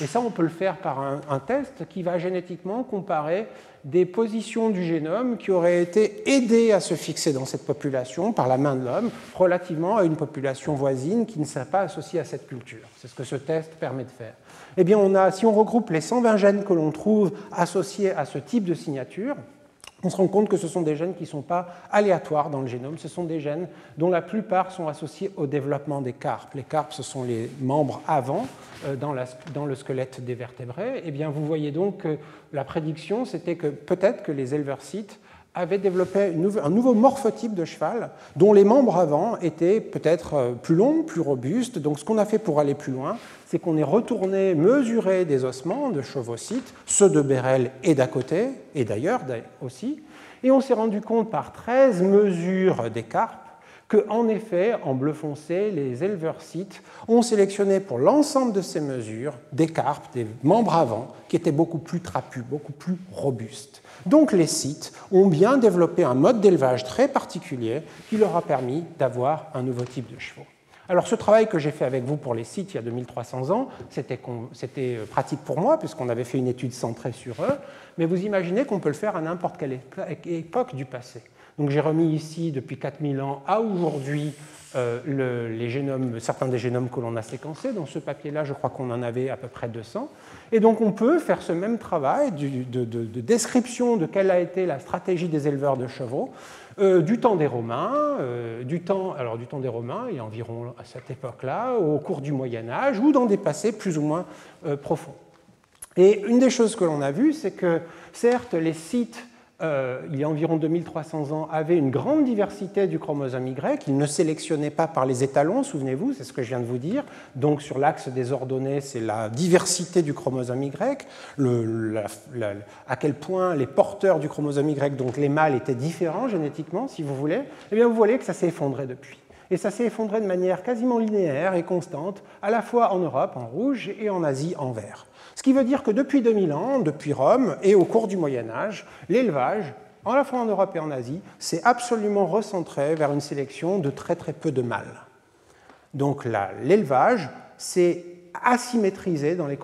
Et ça, on peut le faire par un test qui va génétiquement comparer des positions du génome qui auraient été aidées à se fixer dans cette population par la main de l'homme relativement à une population voisine qui ne serait pas associée à cette culture. C'est ce que ce test permet de faire. Eh bien, on a, si on regroupe les 120 gènes que l'on trouve associés à ce type de signature, on se rend compte que ce sont des gènes qui ne sont pas aléatoires dans le génome, ce sont des gènes dont la plupart sont associés au développement des carpes. Les carpes, ce sont les membres avant euh, dans, le squelette des vertébrés. Eh bien, vous voyez donc que la prédiction, c'était que peut-être que les éleveurs avaient développé un nouveau morphotype de cheval dont les membres avant étaient peut-être euh, plus longs, plus robustes. Donc ce qu'on a fait pour aller plus loin, c'est qu'on est retourné mesurer des ossements de chevaucites, ceux de Bérel et d'à côté, et d'ailleurs aussi, et on s'est rendu compte par 13 mesures des carpes que, en effet, en bleu foncé, les éleveurs sites ont sélectionné pour l'ensemble de ces mesures des carpes, des membres avant, qui étaient beaucoup plus trapus, beaucoup plus robustes. Donc les sites ont bien développé un mode d'élevage très particulier qui leur a permis d'avoir un nouveau type de chevaux. Alors ce travail que j'ai fait avec vous pour les sites il y a 2300 ans, c'était euh, pratique pour moi puisqu'on avait fait une étude centrée sur eux, mais vous imaginez qu'on peut le faire à n'importe quelle époque du passé. Donc j'ai remis ici depuis 4000 ans à aujourd'hui euh, certains des génomes que l'on a séquencés. Dans ce papier-là, je crois qu'on en avait à peu près 200. Et donc on peut faire ce même travail de, description de quelle a été la stratégie des éleveurs de chevaux euh, du temps des Romains, euh, du temps, alors du temps des Romains, il y a environ à cette époque-là, au cours du Moyen Âge, ou dans des passés plus ou moins profonds. Et une des choses que l'on a vues, c'est que certes les sites euh, il y a environ 2300 ans, avait une grande diversité du chromosome Y. Il ne sélectionnait pas par les étalons, souvenez-vous, c'est ce que je viens de vous dire. Donc sur l'axe des ordonnées, c'est la diversité du chromosome Y, à quel point les porteurs du chromosome Y, donc les mâles, étaient différents génétiquement, si vous voulez. Eh bien, vous voyez que ça s'est effondré depuis. Et ça s'est effondré de manière quasiment linéaire et constante, à la fois en Europe en rouge et en Asie en vert. Ce qui veut dire que depuis 2000 ans, depuis Rome et au cours du Moyen Âge, l'élevage, à la fois en Europe et en Asie, s'est absolument recentré vers une sélection de très très peu de mâles. Donc l'élevage s'est asymétrisé dans les,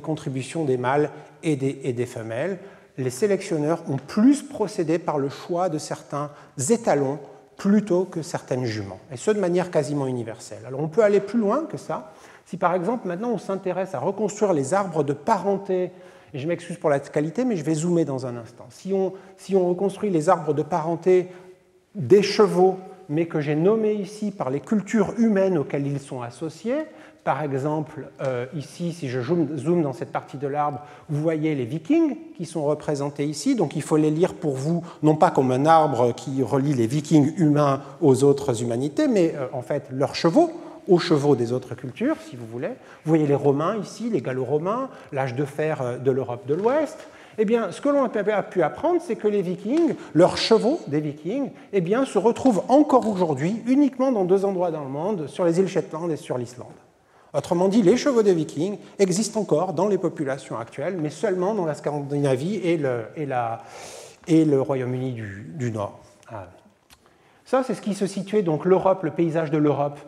contributions des mâles et des, femelles. Les sélectionneurs ont plus procédé par le choix de certains étalons plutôt que certaines juments, et ce de manière quasiment universelle. Alors on peut aller plus loin que ça, si par exemple maintenant on s'intéresse à reconstruire les arbres de parenté, et je m'excuse pour la qualité, mais je vais zoomer dans un instant. Si on, reconstruit les arbres de parenté des chevaux mais que j'ai nommés ici par les cultures humaines auxquelles ils sont associés. Par exemple, euh, ici, si je zoome dans cette partie de l'arbre, vous voyez les vikings qui sont représentés ici. Donc il faut les lire pour vous, non pas comme un arbre qui relie les vikings humains aux autres humanités, mais euh, en fait leurs chevaux aux chevaux des autres cultures, si vous voulez. Vous voyez les Romains ici, les Gallo-Romains, l'âge de fer euh, de l'Europe de l'Ouest. Eh bien, ce que l'on a pu apprendre, c'est que les Vikings, leurs chevaux des Vikings, eh bien, se retrouvent encore aujourd'hui uniquement dans deux endroits dans le monde, sur les îles Shetland et sur l'Islande. Autrement dit, les chevaux des vikings existent encore dans les populations actuelles, mais seulement dans la Scandinavie et le, Royaume-Uni du, Nord. Ah. Ça, c'est ce qui se situait, donc l'Europe, le paysage de l'Europe,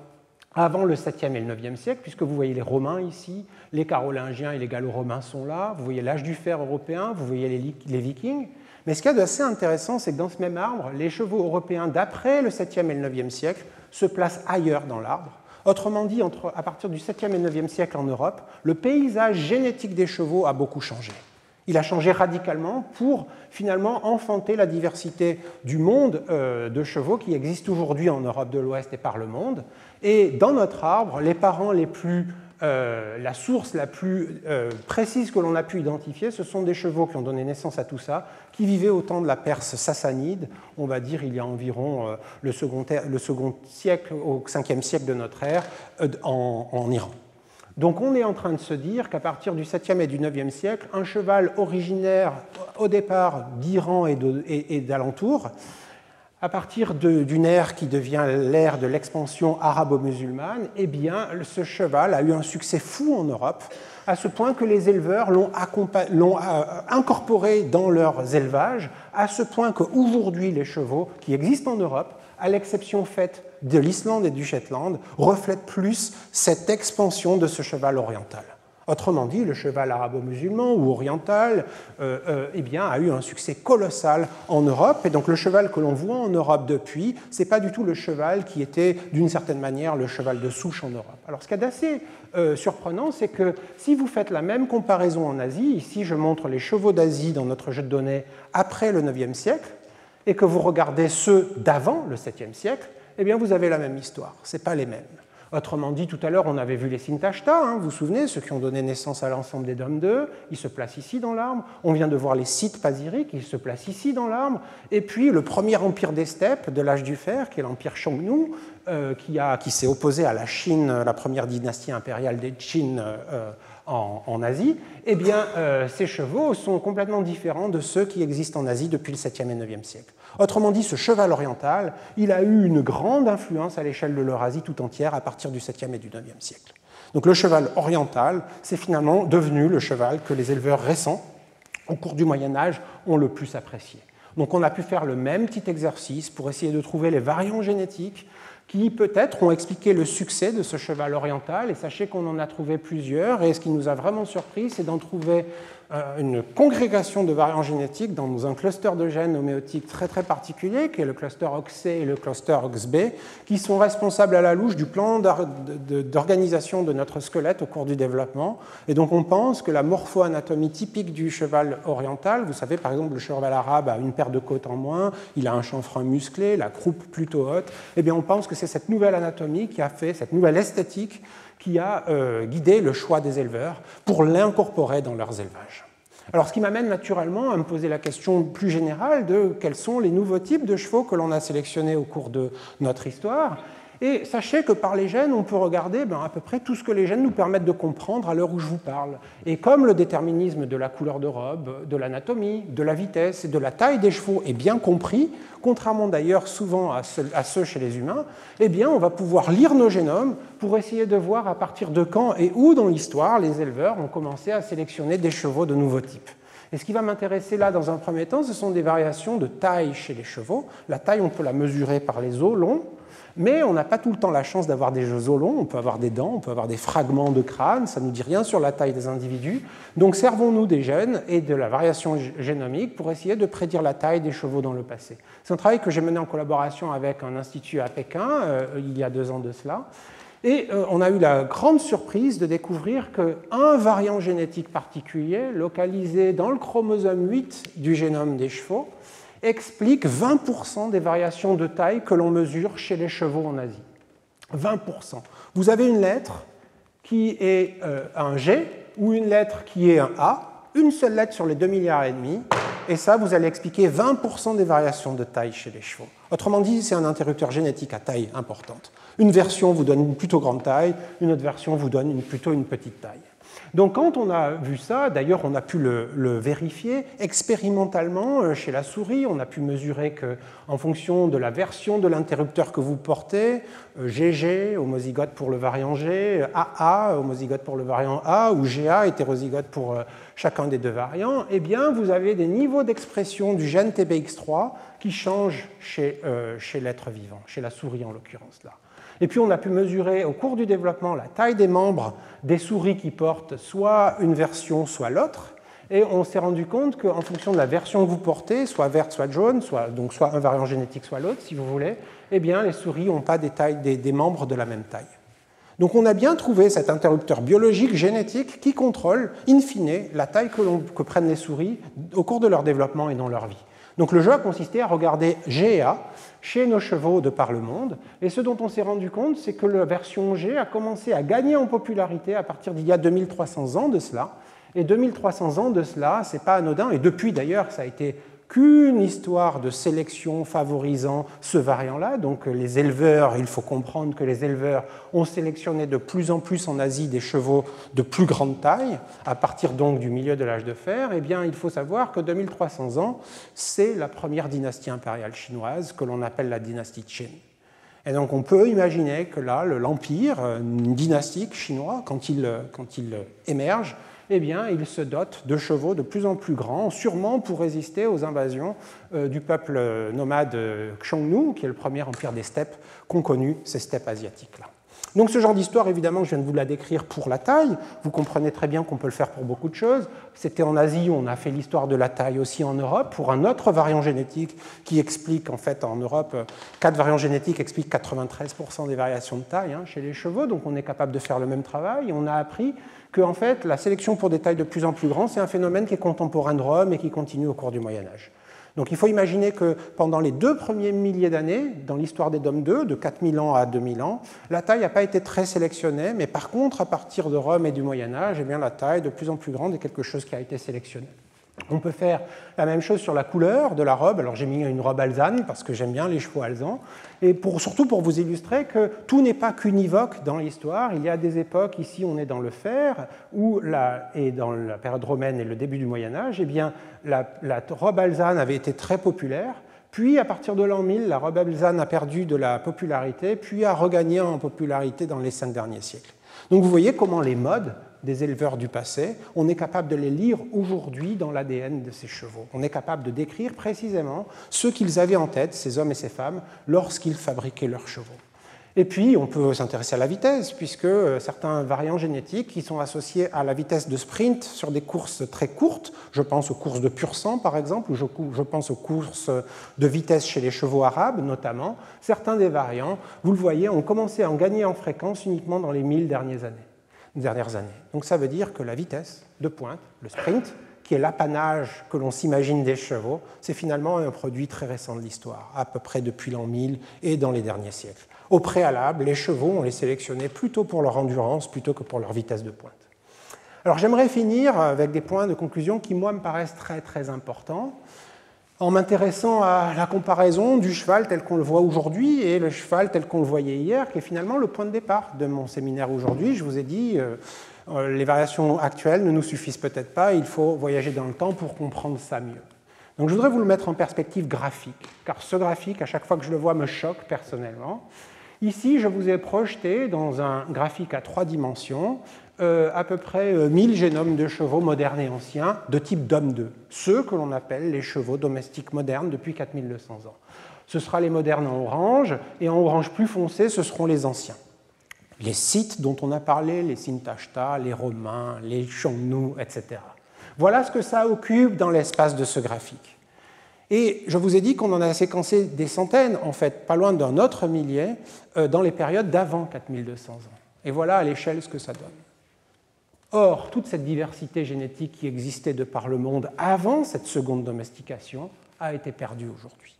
avant le 7e et le 9e siècle, puisque vous voyez les Romains ici, les Carolingiens et les Gallo-Romains sont là, vous voyez l'âge du fer européen, vous voyez les, Vikings. Mais ce qui est assez intéressant, c'est que dans ce même arbre, les chevaux européens d'après le 7e et le 9e siècle se placent ailleurs dans l'arbre Autrement dit, à partir du 7e et 9e siècle en Europe, le paysage génétique des chevaux a beaucoup changé. Il a changé radicalement pour finalement enfanter la diversité du monde euh, de chevaux qui existe aujourd'hui en Europe de l'Ouest et par le monde. Et dans notre arbre, les parents les plus euh, la source la plus euh, précise que l'on a pu identifier, ce sont des chevaux qui ont donné naissance à tout ça, qui vivaient au temps de la Perse sassanide, on va dire il y a environ euh, le, second, le, second, siècle au 5e siècle de notre ère en, Iran. Donc on est en train de se dire qu'à partir du 7e et du 9e siècle, un cheval originaire au départ d'Iran et d'alentour, à partir d'une ère qui devient l'ère de l'expansion arabo-musulmane, eh bien, ce cheval a eu un succès fou en Europe, à ce point que les éleveurs l'ont euh, incorporé dans leurs élevages, à ce point qu'aujourd'hui, les chevaux qui existent en Europe, à l'exception faite de l'Islande et du Shetland, reflètent plus cette expansion de ce cheval oriental. Autrement dit, le cheval arabo-musulman ou oriental euh, euh, eh a eu un succès colossal en Europe. Et donc le cheval que l'on voit en Europe depuis, ce n'est pas du tout le cheval qui était d'une certaine manière le cheval de souche en Europe. Alors ce qui est assez euh, surprenant, c'est que si vous faites la même comparaison en Asie, ici je montre les chevaux d'Asie dans notre jeu de données après le 9e siècle, et que vous regardez ceux d'avant le 7e siècle, eh bien vous avez la même histoire. Ce pas les mêmes. Autrement dit, tout à l'heure, on avait vu les Sintashta, hein, vous vous souvenez, ceux qui ont donné naissance à l'ensemble des Dômes 2, ils se placent ici dans l'arbre. On vient de voir les sites pasiriques, ils se placent ici dans l'arbre. Et puis le premier empire des steppes de l'âge du fer, qui est l'empire Xiongnu, euh, qui, qui s'est opposé à la Chine, la première dynastie impériale des Qin euh, en, Asie, eh bien, euh, ces chevaux sont complètement différents de ceux qui existent en Asie depuis le 7e et 9e siècle. Autrement dit, ce cheval oriental, il a eu une grande influence à l'échelle de l'Eurasie tout entière à partir du 7e et du 9e siècle. Donc le cheval oriental, c'est finalement devenu le cheval que les éleveurs récents, au cours du Moyen Âge, ont le plus apprécié. Donc on a pu faire le même petit exercice pour essayer de trouver les variants génétiques qui peut-être ont expliqué le succès de ce cheval oriental. Et sachez qu'on en a trouvé plusieurs. Et ce qui nous a vraiment surpris, c'est d'en trouver une congrégation de variants génétiques dans un cluster de gènes homéotiques très très particulier, qui est le cluster OXC et le cluster OXB, qui sont responsables à la louche du plan d'organisation de notre squelette au cours du développement. Et donc on pense que la morpho-anatomie typique du cheval oriental, vous savez par exemple le cheval arabe a une paire de côtes en moins, il a un chanfrein musclé, la croupe plutôt haute, et eh bien on pense que c'est cette nouvelle anatomie qui a fait, cette nouvelle esthétique qui a euh, guidé le choix des éleveurs pour l'incorporer dans leurs élevages. Alors, ce qui m'amène naturellement à me poser la question plus générale de quels sont les nouveaux types de chevaux que l'on a sélectionnés au cours de notre histoire et sachez que par les gènes, on peut regarder ben, à peu près tout ce que les gènes nous permettent de comprendre à l'heure où je vous parle. Et comme le déterminisme de la couleur de robe, de l'anatomie, de la vitesse et de la taille des chevaux est bien compris, contrairement d'ailleurs souvent à ceux chez les humains, eh bien on va pouvoir lire nos génomes pour essayer de voir à partir de quand et où dans l'histoire les éleveurs ont commencé à sélectionner des chevaux de nouveaux types. Et ce qui va m'intéresser là dans un premier temps, ce sont des variations de taille chez les chevaux. La taille, on peut la mesurer par les os longs, mais on n'a pas tout le temps la chance d'avoir des jeux longs, on peut avoir des dents, on peut avoir des fragments de crâne, ça ne nous dit rien sur la taille des individus. Donc servons-nous des gènes et de la variation génomique pour essayer de prédire la taille des chevaux dans le passé. C'est un travail que j'ai mené en collaboration avec un institut à Pékin euh, il y a deux ans de cela. Et euh, on a eu la grande surprise de découvrir qu'un variant génétique particulier, localisé dans le chromosome 8 du génome des chevaux, explique 20% des variations de taille que l'on mesure chez les chevaux en Asie. 20%. Vous avez une lettre qui est euh, un G ou une lettre qui est un A, une seule lettre sur les 2 milliards et demi, et ça, vous allez expliquer 20% des variations de taille chez les chevaux. Autrement dit, c'est un interrupteur génétique à taille importante. Une version vous donne une plutôt grande taille, une autre version vous donne plutôt une petite taille. Donc quand on a vu ça, d'ailleurs on a pu le, vérifier expérimentalement euh, chez la souris, on a pu mesurer que en fonction de la version de l'interrupteur que vous portez, GG euh, homozygote pour le variant G, AA homozygote pour le variant A ou GA hétérozygote pour euh, chacun des deux variants, eh bien vous avez des niveaux d'expression du gène TBX3 qui changent chez l'être vivant, chez la souris en l'occurrence là. Et puis on a pu mesurer au cours du développement la taille des membres des souris qui portent soit une version, soit l'autre. Et on s'est rendu compte qu'en fonction de la version que vous portez, soit verte, soit jaune, soit, donc soit un variant génétique, soit l'autre, si vous voulez, eh bien les souris n'ont pas des, membres de la même taille. Donc on a bien trouvé cet interrupteur biologique génétique qui contrôle, in fine, la taille que, que prennent les souris au cours de leur développement et dans leur vie. Donc le jeu a consisté à regarder G et A chez nos chevaux de par le monde. Et ce dont on s'est rendu compte, c'est que la version G a commencé à gagner en popularité à partir d'il y a 2300 ans de cela. Et 2300 ans de cela, c'est pas anodin. Et depuis d'ailleurs, ça a été qu'une histoire de sélection favorisant ce variant-là. Donc les éleveurs, il faut comprendre que les éleveurs ont sélectionné de plus en plus en Asie des chevaux de plus grande taille, à partir donc du milieu de l'âge de fer. Eh bien, il faut savoir que 2300 ans, c'est la première dynastie impériale chinoise que l'on appelle la dynastie Qin. Et donc on peut imaginer que là, l'empire dynastique chinois, quand il, quand il émerge, eh bien, il se dote de chevaux de plus en plus grands, sûrement pour résister aux invasions euh, du peuple nomade Xiongnu, qui est le premier empire des steppes qu'ont connu ces steppes asiatiques-là. Donc ce genre d'histoire, évidemment, je viens de vous la décrire pour la taille. Vous comprenez très bien qu'on peut le faire pour beaucoup de choses. C'était en Asie, on a fait l'histoire de la taille aussi en Europe, pour un autre variant génétique qui explique, en fait, en Europe, quatre variants génétiques expliquent 93% des variations de taille hein, chez les chevaux. Donc on est capable de faire le même travail. on a appris que en fait, la sélection pour des tailles de plus en plus grandes, c'est un phénomène qui est contemporain de Rome et qui continue au cours du Moyen Âge. Donc il faut imaginer que pendant les deux premiers milliers d'années, dans l'histoire des DOM 2, de 4000 ans à 2000 ans, la taille n'a pas été très sélectionnée, mais par contre, à partir de Rome et du Moyen Âge, eh bien, la taille de plus en plus grande est quelque chose qui a été sélectionné. On peut faire la même chose sur la couleur de la robe. Alors j'ai mis une robe alzane parce que j'aime bien les chevaux alzans. Et surtout pour vous illustrer que tout n'est pas qu'univoque dans l'histoire. Il y a des époques, ici on est dans le fer, où la, et dans la période romaine et le début du Moyen Âge, eh bien, la, la robe alzane avait été très populaire. Puis, à partir de l'an 1000, la robe alzane a perdu de la popularité, puis a regagné en popularité dans les cinq derniers siècles. Donc vous voyez comment les modes des éleveurs du passé, on est capable de les lire aujourd'hui dans l'ADN de ces chevaux. On est capable de décrire précisément ce qu'ils avaient en tête, ces hommes et ces femmes, lorsqu'ils fabriquaient leurs chevaux. Et puis, on peut s'intéresser à la vitesse, puisque euh, certains variants génétiques qui sont associés à la vitesse de sprint sur des courses très courtes, je pense aux courses de pur sang par exemple, ou je pense aux courses de vitesse chez les chevaux arabes notamment, certains des variants, vous le voyez, ont commencé à en gagner en fréquence uniquement dans les mille dernières années dernières années. Donc ça veut dire que la vitesse de pointe, le sprint, qui est l'apanage que l'on s'imagine des chevaux, c'est finalement un produit très récent de l'histoire, à peu près depuis l'an 1000 et dans les derniers siècles. Au préalable, les chevaux, on les sélectionnait plutôt pour leur endurance plutôt que pour leur vitesse de pointe. Alors j'aimerais finir avec des points de conclusion qui, moi, me paraissent très très importants en m'intéressant à la comparaison du cheval tel qu'on le voit aujourd'hui et le cheval tel qu'on le voyait hier, qui est finalement le point de départ de mon séminaire aujourd'hui. Je vous ai dit, euh, euh, les variations actuelles ne nous suffisent peut-être pas, il faut voyager dans le temps pour comprendre ça mieux. Donc je voudrais vous le mettre en perspective graphique, car ce graphique, à chaque fois que je le vois, me choque personnellement. Ici, je vous ai projeté dans un graphique à trois dimensions euh, à peu près 1000 euh, génomes de chevaux modernes et anciens de type DOM2, ceux que l'on appelle les chevaux domestiques modernes depuis 4200 ans. Ce sera les modernes en orange, et en orange plus foncé, ce seront les anciens. Les sites dont on a parlé, les Sintashta, les Romains, les Xiongnu, etc. Voilà ce que ça occupe dans l'espace de ce graphique. Et je vous ai dit qu'on en a séquencé des centaines, en fait, pas loin d'un autre millier, euh, dans les périodes d'avant 4200 ans. Et voilà à l'échelle ce que ça donne. Or, toute cette diversité génétique qui existait de par le monde avant cette seconde domestication a été perdu aujourd'hui.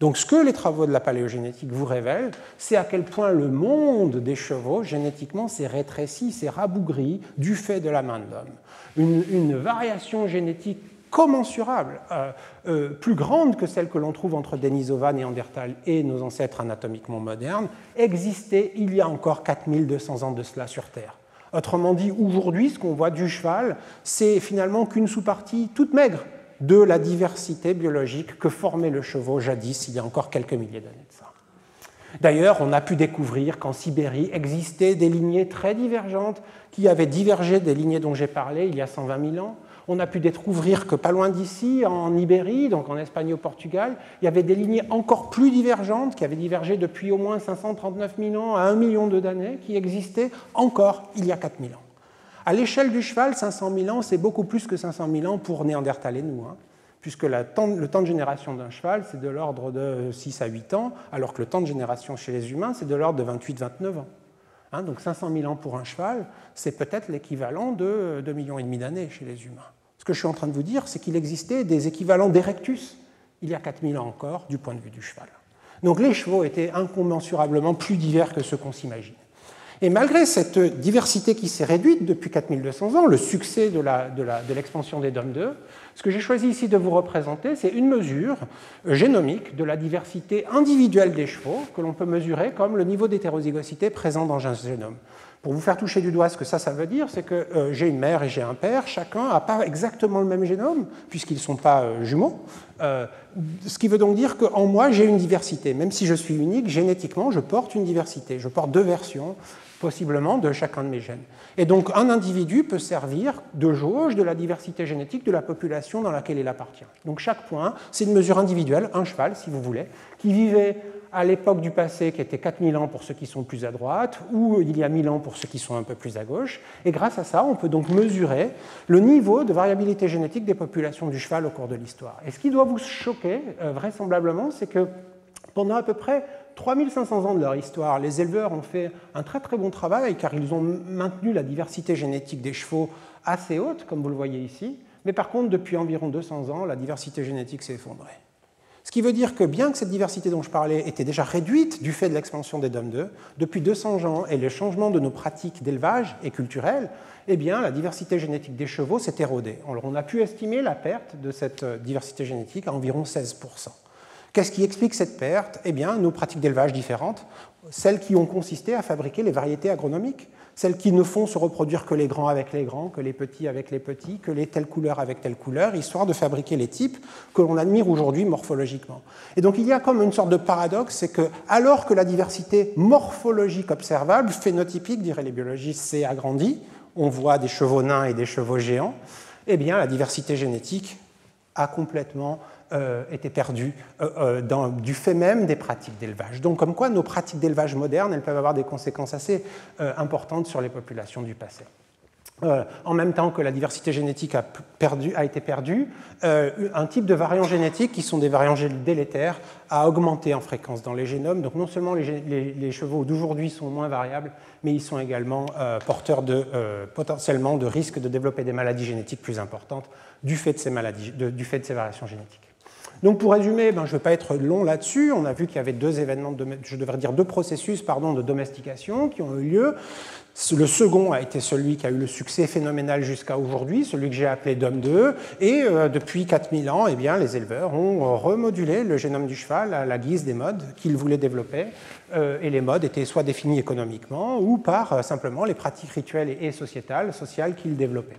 Donc ce que les travaux de la paléogénétique vous révèlent, c'est à quel point le monde des chevaux, génétiquement, s'est rétréci, s'est rabougri du fait de la main de l'homme. Une, variation génétique commensurable, euh, euh, plus grande que celle que l'on trouve entre Denisova, Néandertal et nos ancêtres anatomiquement modernes, existait il y a encore 4200 ans de cela sur Terre. Autrement dit, aujourd'hui, ce qu'on voit du cheval, c'est finalement qu'une sous-partie toute maigre de la diversité biologique que formait le chevaux jadis, il y a encore quelques milliers d'années de ça. D'ailleurs, on a pu découvrir qu'en Sibérie existaient des lignées très divergentes qui avaient divergé des lignées dont j'ai parlé il y a 120 000 ans. On a pu découvrir que pas loin d'ici, en Ibérie, donc en Espagne au Portugal, il y avait des lignées encore plus divergentes qui avaient divergé depuis au moins 539 000 ans à 1 million d'années, qui existaient encore il y a 4 000 ans. À l'échelle du cheval, 500 000 ans, c'est beaucoup plus que 500 000 ans pour Néandertal et nous, hein, puisque le temps de génération d'un cheval, c'est de l'ordre de 6 à 8 ans, alors que le temps de génération chez les humains, c'est de l'ordre de 28-29 ans. Hein, donc 500 000 ans pour un cheval, c'est peut-être l'équivalent de 2 millions et d'années chez les humains. Ce que je suis en train de vous dire, c'est qu'il existait des équivalents d'Erectus il y a 4000 ans encore du point de vue du cheval. Donc les chevaux étaient incommensurablement plus divers que ce qu'on s'imagine. Et malgré cette diversité qui s'est réduite depuis 4200 ans, le succès de l'expansion des DOM 2, ce que j'ai choisi ici de vous représenter, c'est une mesure génomique de la diversité individuelle des chevaux que l'on peut mesurer comme le niveau d'hétérozygosité présent dans un génome. Pour vous faire toucher du doigt ce que ça, ça veut dire, c'est que euh, j'ai une mère et j'ai un père, chacun n'a pas exactement le même génome, puisqu'ils ne sont pas euh, jumeaux. Euh, ce qui veut donc dire qu'en moi, j'ai une diversité. Même si je suis unique, génétiquement, je porte une diversité. Je porte deux versions possiblement de chacun de mes gènes. Et donc un individu peut servir de jauge de la diversité génétique de la population dans laquelle il appartient. Donc chaque point, c'est une mesure individuelle, un cheval si vous voulez, qui vivait à l'époque du passé qui était 4000 ans pour ceux qui sont plus à droite, ou il y a 1000 ans pour ceux qui sont un peu plus à gauche. Et grâce à ça, on peut donc mesurer le niveau de variabilité génétique des populations du cheval au cours de l'histoire. Et ce qui doit vous choquer, euh, vraisemblablement, c'est que pendant à peu près 3500 ans de leur histoire, les éleveurs ont fait un très très bon travail car ils ont maintenu la diversité génétique des chevaux assez haute, comme vous le voyez ici. Mais par contre, depuis environ 200 ans, la diversité génétique s'est effondrée. Ce qui veut dire que bien que cette diversité dont je parlais était déjà réduite du fait de l'expansion des DOM2, depuis 200 ans et le changement de nos pratiques d'élevage et culturelles, eh bien, la diversité génétique des chevaux s'est érodée. on a pu estimer la perte de cette diversité génétique à environ 16% Qu'est-ce qui explique cette perte? Eh bien, nos pratiques d'élevage différentes, celles qui ont consisté à fabriquer les variétés agronomiques, celles qui ne font se reproduire que les grands avec les grands, que les petits avec les petits, que les telles couleurs avec telles couleurs, histoire de fabriquer les types que l'on admire aujourd'hui morphologiquement. Et donc il y a comme une sorte de paradoxe, c'est que alors que la diversité morphologique observable, phénotypique, diraient les biologistes, s'est agrandie, on voit des chevaux nains et des chevaux géants, eh bien la diversité génétique a complètement euh, était perdu euh, euh, du fait même des pratiques d'élevage. Donc comme quoi nos pratiques d'élevage modernes, elles peuvent avoir des conséquences assez importantes sur les populations du passé. en même temps que la diversité génétique a, été perdue, un type de variants génétiques qui sont des variants délétères a augmenté en fréquence dans les génomes. Donc non seulement les, chevaux d'aujourd'hui sont moins variables, mais ils sont également porteurs potentiellement de risques de développer des maladies génétiques plus importantes du fait de ces variations génétiques. Donc pour résumer, ben, je ne vais pas être long là-dessus. On a vu qu'il y avait deux événements, je devrais dire deux processus pardon, de domestication qui ont eu lieu. Le second a été celui qui a eu le succès phénoménal jusqu'à aujourd'hui, celui que j'ai appelé DOM2. Et euh, depuis 4000 ans, eh bien, les éleveurs ont remodulé le génome du cheval à la guise des modes qu'ils voulaient développer. Euh, et les modes étaient soit définis économiquement ou par euh, simplement les pratiques rituelles et sociétales, sociales qu'ils développaient.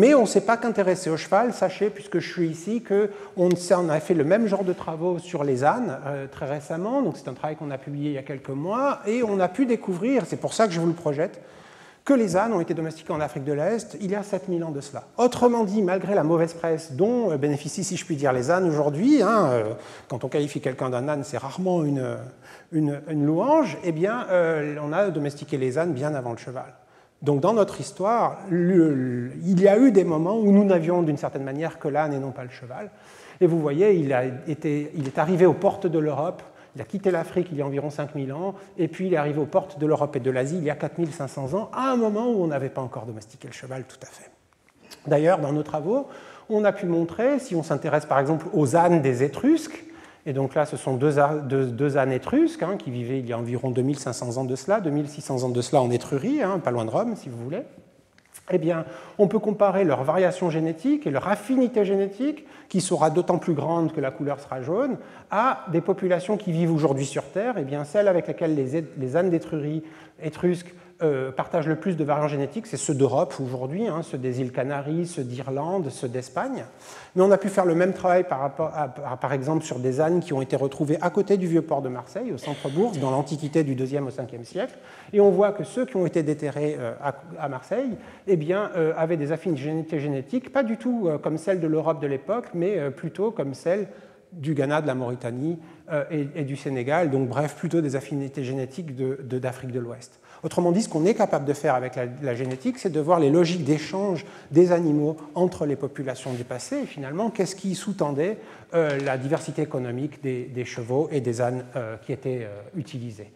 Mais on ne s'est pas qu'intéressé au cheval. Sachez, puisque je suis ici, qu'on a fait le même genre de travaux sur les ânes euh, très récemment. C'est un travail qu'on a publié il y a quelques mois. Et on a pu découvrir, c'est pour ça que je vous le projette, que les ânes ont été domestiqués en Afrique de l'Est il y a 7000 ans de cela. Autrement dit, malgré la mauvaise presse dont euh, bénéficient, si je puis dire, les ânes aujourd'hui, hein, euh, quand on qualifie quelqu'un d'un âne, c'est rarement une, louange, eh bien, on a domestiqué les ânes bien avant le cheval. Donc dans notre histoire, il y a eu des moments où nous n'avions d'une certaine manière que l'âne et non pas le cheval. Et vous voyez, il, est arrivé aux portes de l'Europe, il a quitté l'Afrique il y a environ 5000 ans, et puis il est arrivé aux portes de l'Europe et de l'Asie il y a 4500 ans, à un moment où on n'avait pas encore domestiqué le cheval tout à fait. D'ailleurs, dans nos travaux, on a pu montrer, si on s'intéresse par exemple aux ânes des Étrusques, et donc là, ce sont deux, deux, ânes étrusques hein, qui vivaient il y a environ 2500 ans de cela, 2600 ans de cela en Étrurie, hein, pas loin de Rome, si vous voulez. Eh bien, on peut comparer leur variation génétique et leur affinité génétique, qui sera d'autant plus grande que la couleur sera jaune, à des populations qui vivent aujourd'hui sur Terre, eh bien, celles avec lesquelles les, les ânes d'étrurie étrusques euh, partagent le plus de variants génétiques, c'est ceux d'Europe aujourd'hui, hein, ceux des îles Canaries, ceux d'Irlande, ceux d'Espagne. Mais on a pu faire le même travail par, exemple sur des ânes qui ont été retrouvés à côté du vieux port de Marseille, au centre-bourse, dans l'Antiquité du 2e au 5e siècle. Et on voit que ceux qui ont été déterrés euh, à, Marseille eh bien, euh, avaient des affinités génétiques, pas du tout comme celles de l'Europe de l'époque, mais plutôt comme celles du Ghana, de la Mauritanie et, du Sénégal, donc bref, plutôt des affinités génétiques d'Afrique de l'Ouest. Autrement dit, ce qu'on est capable de faire avec la, génétique, c'est de voir les logiques d'échange des animaux entre les populations du passé et finalement qu'est-ce qui sous-tendait euh, la diversité économique des, chevaux et des ânes euh, qui étaient euh, utilisés?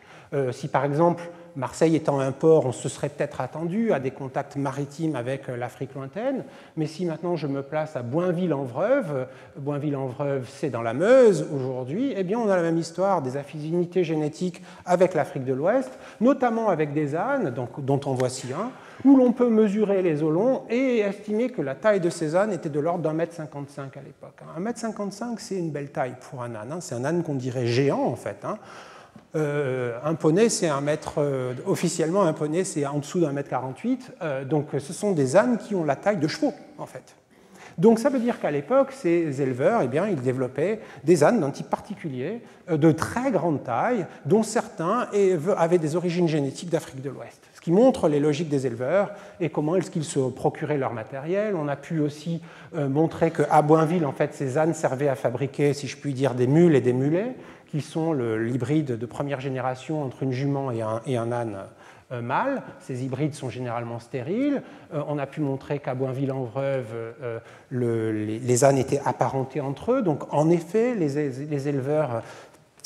si par exemple Marseille étant un port, on se serait peut-être attendu à des contacts maritimes avec euh, l'Afrique lointaine, mais si maintenant je me place à Boinville-en-Vreuve, Boinville-en-Vreuve c'est dans la Meuse aujourd'hui, eh bien on a la même histoire des affinités génétiques avec l'Afrique de l'Ouest, notamment avec des ânes, dont on voici un, où l'on peut mesurer les os longs et estimer que la taille de ces ânes était de l'ordre d'un mètre 55 à l'époque. Un mètre 55, c'est une belle taille pour un âne, hein. c'est un âne qu'on dirait géant en fait. Hein. Euh, un poney, c'est un mètre, euh, officiellement, un poney, c'est en dessous d'un mètre 48. Euh, donc, ce sont des ânes qui ont la taille de chevaux, en fait. Donc, ça veut dire qu'à l'époque, ces éleveurs, eh bien, ils développaient des ânes d'un type particulier, de très grande taille, dont certains avaient des origines génétiques d'Afrique de l'Ouest. Ce qui montre les logiques des éleveurs et comment est-ce qu'ils se procuraient leur matériel. On a pu aussi montrer qu'à Boinville, en fait, ces ânes servaient à fabriquer, si je puis dire, des mules et des mulets qui sont l'hybride de première génération entre une jument et un, âne euh, mâle. Ces hybrides sont généralement stériles. Euh, on a pu montrer qu'à Boinville-en-Vreuve, euh, les, ânes étaient apparentés entre eux. Donc, en effet, les, éleveurs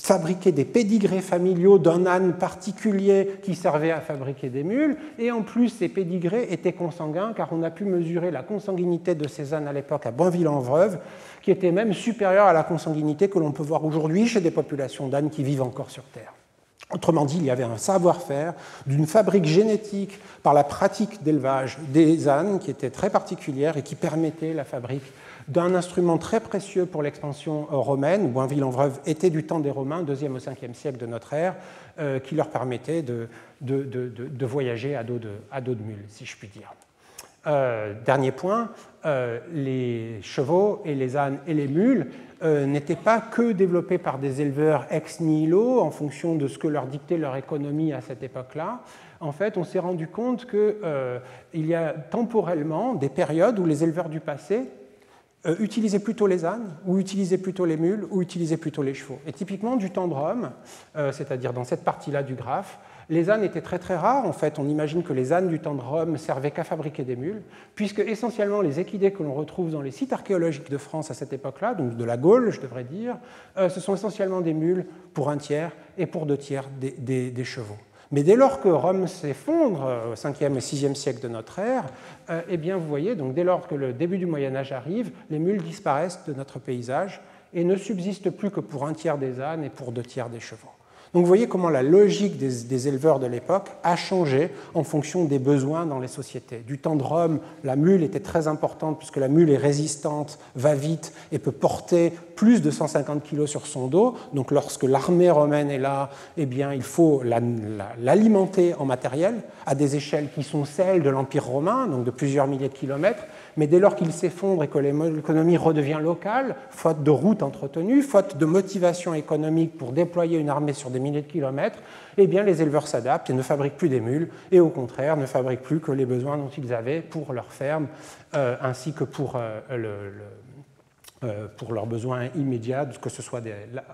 fabriquaient des pédigrés familiaux d'un âne particulier qui servait à fabriquer des mules. Et en plus, ces pédigrés étaient consanguins, car on a pu mesurer la consanguinité de ces ânes à l'époque à Boinville-en-Vreuve qui était même supérieure à la consanguinité que l'on peut voir aujourd'hui chez des populations d'ânes qui vivent encore sur Terre. Autrement dit, il y avait un savoir-faire d'une fabrique génétique par la pratique d'élevage des ânes qui était très particulière et qui permettait la fabrique d'un instrument très précieux pour l'expansion romaine. Boinville-en-Vreuve était du temps des Romains, 2e au 5e siècle de notre ère, euh, qui leur permettait de, de, voyager à dos, à dos de mule, si je puis dire. Euh, dernier point, euh, les chevaux et les ânes et les mules euh, n'étaient pas que développés par des éleveurs ex nihilo en fonction de ce que leur dictait leur économie à cette époque-là. En fait, on s'est rendu compte qu'il y a temporellement des périodes où les éleveurs du passé utilisaient plutôt les ânes, ou utilisaient plutôt les mules, ou utilisaient plutôt les chevaux. Et typiquement du temps de Rome, c'est-à-dire dans cette partie-là du graphe, les ânes étaient très très rares. En fait, on imagine que les ânes du temps de Rome servaient qu'à fabriquer des mules, puisque essentiellement les équidés que l'on retrouve dans les sites archéologiques de France à cette époque-là, donc de la Gaule, je devrais dire, euh, ce sont essentiellement des mules pour un tiers et pour deux tiers des, chevaux. Mais dès lors que Rome s'effondre euh, au 5e et 6e siècle de notre ère, euh, eh bien vous voyez, donc dès lors que le début du Moyen Âge arrive, les mules disparaissent de notre paysage et ne subsistent plus que pour un tiers des ânes et pour deux tiers des chevaux. Donc vous voyez comment la logique des, éleveurs de l'époque a changé en fonction des besoins dans les sociétés. Du temps de Rome, la mule était très importante puisque la mule est résistante, va vite et peut porter plus de 150 kg sur son dos. Donc lorsque l'armée romaine est là, eh bien, il faut l'alimenter en matériel à des échelles qui sont celles de l'Empire romain, donc de plusieurs milliers de kilomètres mais dès lors qu'il s'effondre et que l'économie redevient locale, faute de routes entretenues, faute de motivation économique pour déployer une armée sur des milliers de kilomètres, eh bien les éleveurs s'adaptent et ne fabriquent plus des mules, et au contraire ne fabriquent plus que les besoins dont ils avaient pour leur ferme, euh, ainsi que pour euh, euh, pour leurs besoins immédiats, que ce soit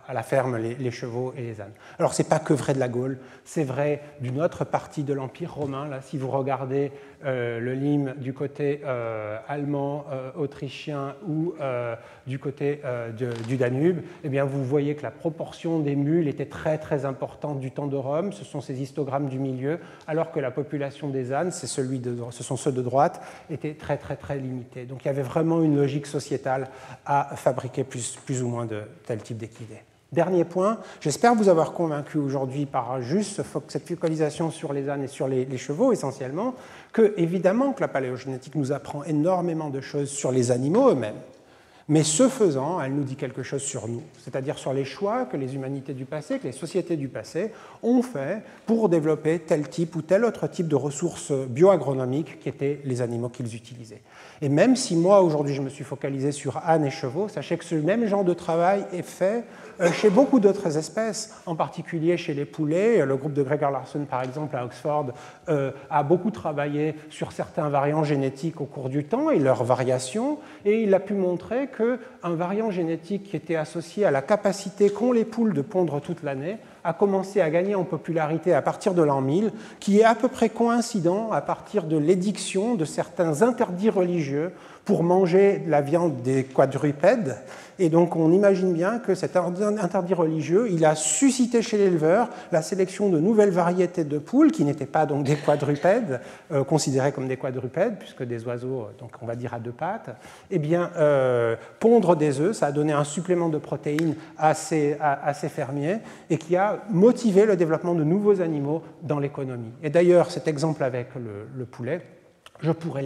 à la ferme les, chevaux et les ânes. Alors ce n'est pas que vrai de la Gaule, c'est vrai d'une autre partie de l'Empire romain. Là, si vous regardez euh, le Lim du côté euh, allemand, autrichien ou du côté du Danube, eh bien, vous voyez que la proportion des mules était très très importante du temps de Rome. Ce sont ces histogrammes du milieu, alors que la population des ânes, celui de, ce sont ceux de droite, était très très très limitée. Donc il y avait vraiment une logique sociétale à à fabriquer plus, ou moins de tel type d'équidés. Dernier point, j'espère vous avoir convaincu aujourd'hui par juste cette focalisation sur les ânes et sur les, les, chevaux essentiellement, que évidemment que la paléogénétique nous apprend énormément de choses sur les animaux eux-mêmes, mais ce faisant, elle nous dit quelque chose sur nous, c'est-à-dire sur les choix que les humanités du passé, que les sociétés du passé ont fait pour développer tel type ou tel autre type de ressources bioagronomiques qui étaient les animaux qu'ils utilisaient. Et même si moi, aujourd'hui, je me suis focalisé sur ânes et chevaux, sachez que ce même genre de travail est fait euh, chez beaucoup d'autres espèces, en particulier chez les poulets. Le groupe de Gregor Larson, par exemple, à Oxford, euh, a beaucoup travaillé sur certains variants génétiques au cours du temps et leurs variations, et il a pu montrer qu'un variant génétique qui était associé à la capacité qu'ont les poules de pondre toute l'année a commencé à gagner en popularité à partir de l'an 1000, qui est à peu près coïncident à partir de l'édiction de certains interdits religieux pour manger la viande des quadrupèdes et donc on imagine bien que cet interdit religieux, il a suscité chez l'éleveur la sélection de nouvelles variétés de poules qui n'étaient pas donc des quadrupèdes, euh, considérés comme des quadrupèdes, puisque des oiseaux, on va dire à deux pattes. Eh bien, euh, pondre des œufs, ça a donné un supplément de protéines à, ces fermiers et qui a motivé le développement de nouveaux animaux dans l'économie. Et d'ailleurs, cet exemple avec le poulet, je pourrais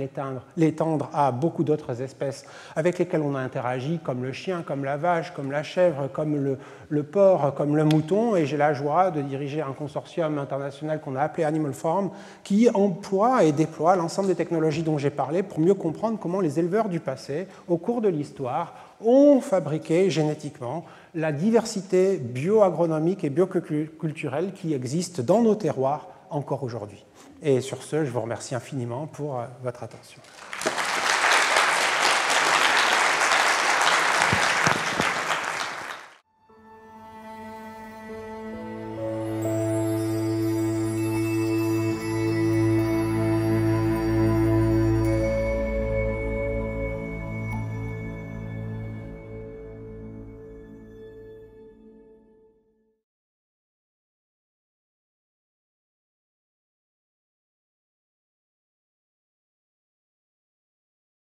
l'étendre à beaucoup d'autres espèces avec lesquelles on a interagi, comme le chien, comme la vache, comme la chèvre, comme le, porc, comme le mouton. Et j'ai la joie de diriger un consortium international qu'on a appelé Animal Farm, qui emploie et déploie l'ensemble des technologies dont j'ai parlé pour mieux comprendre comment les éleveurs du passé, au cours de l'histoire, ont fabriqué génétiquement la diversité bioagronomique et bioculturelle qui existe dans nos terroirs encore aujourd'hui. Et sur ce, je vous remercie infiniment pour euh, votre attention.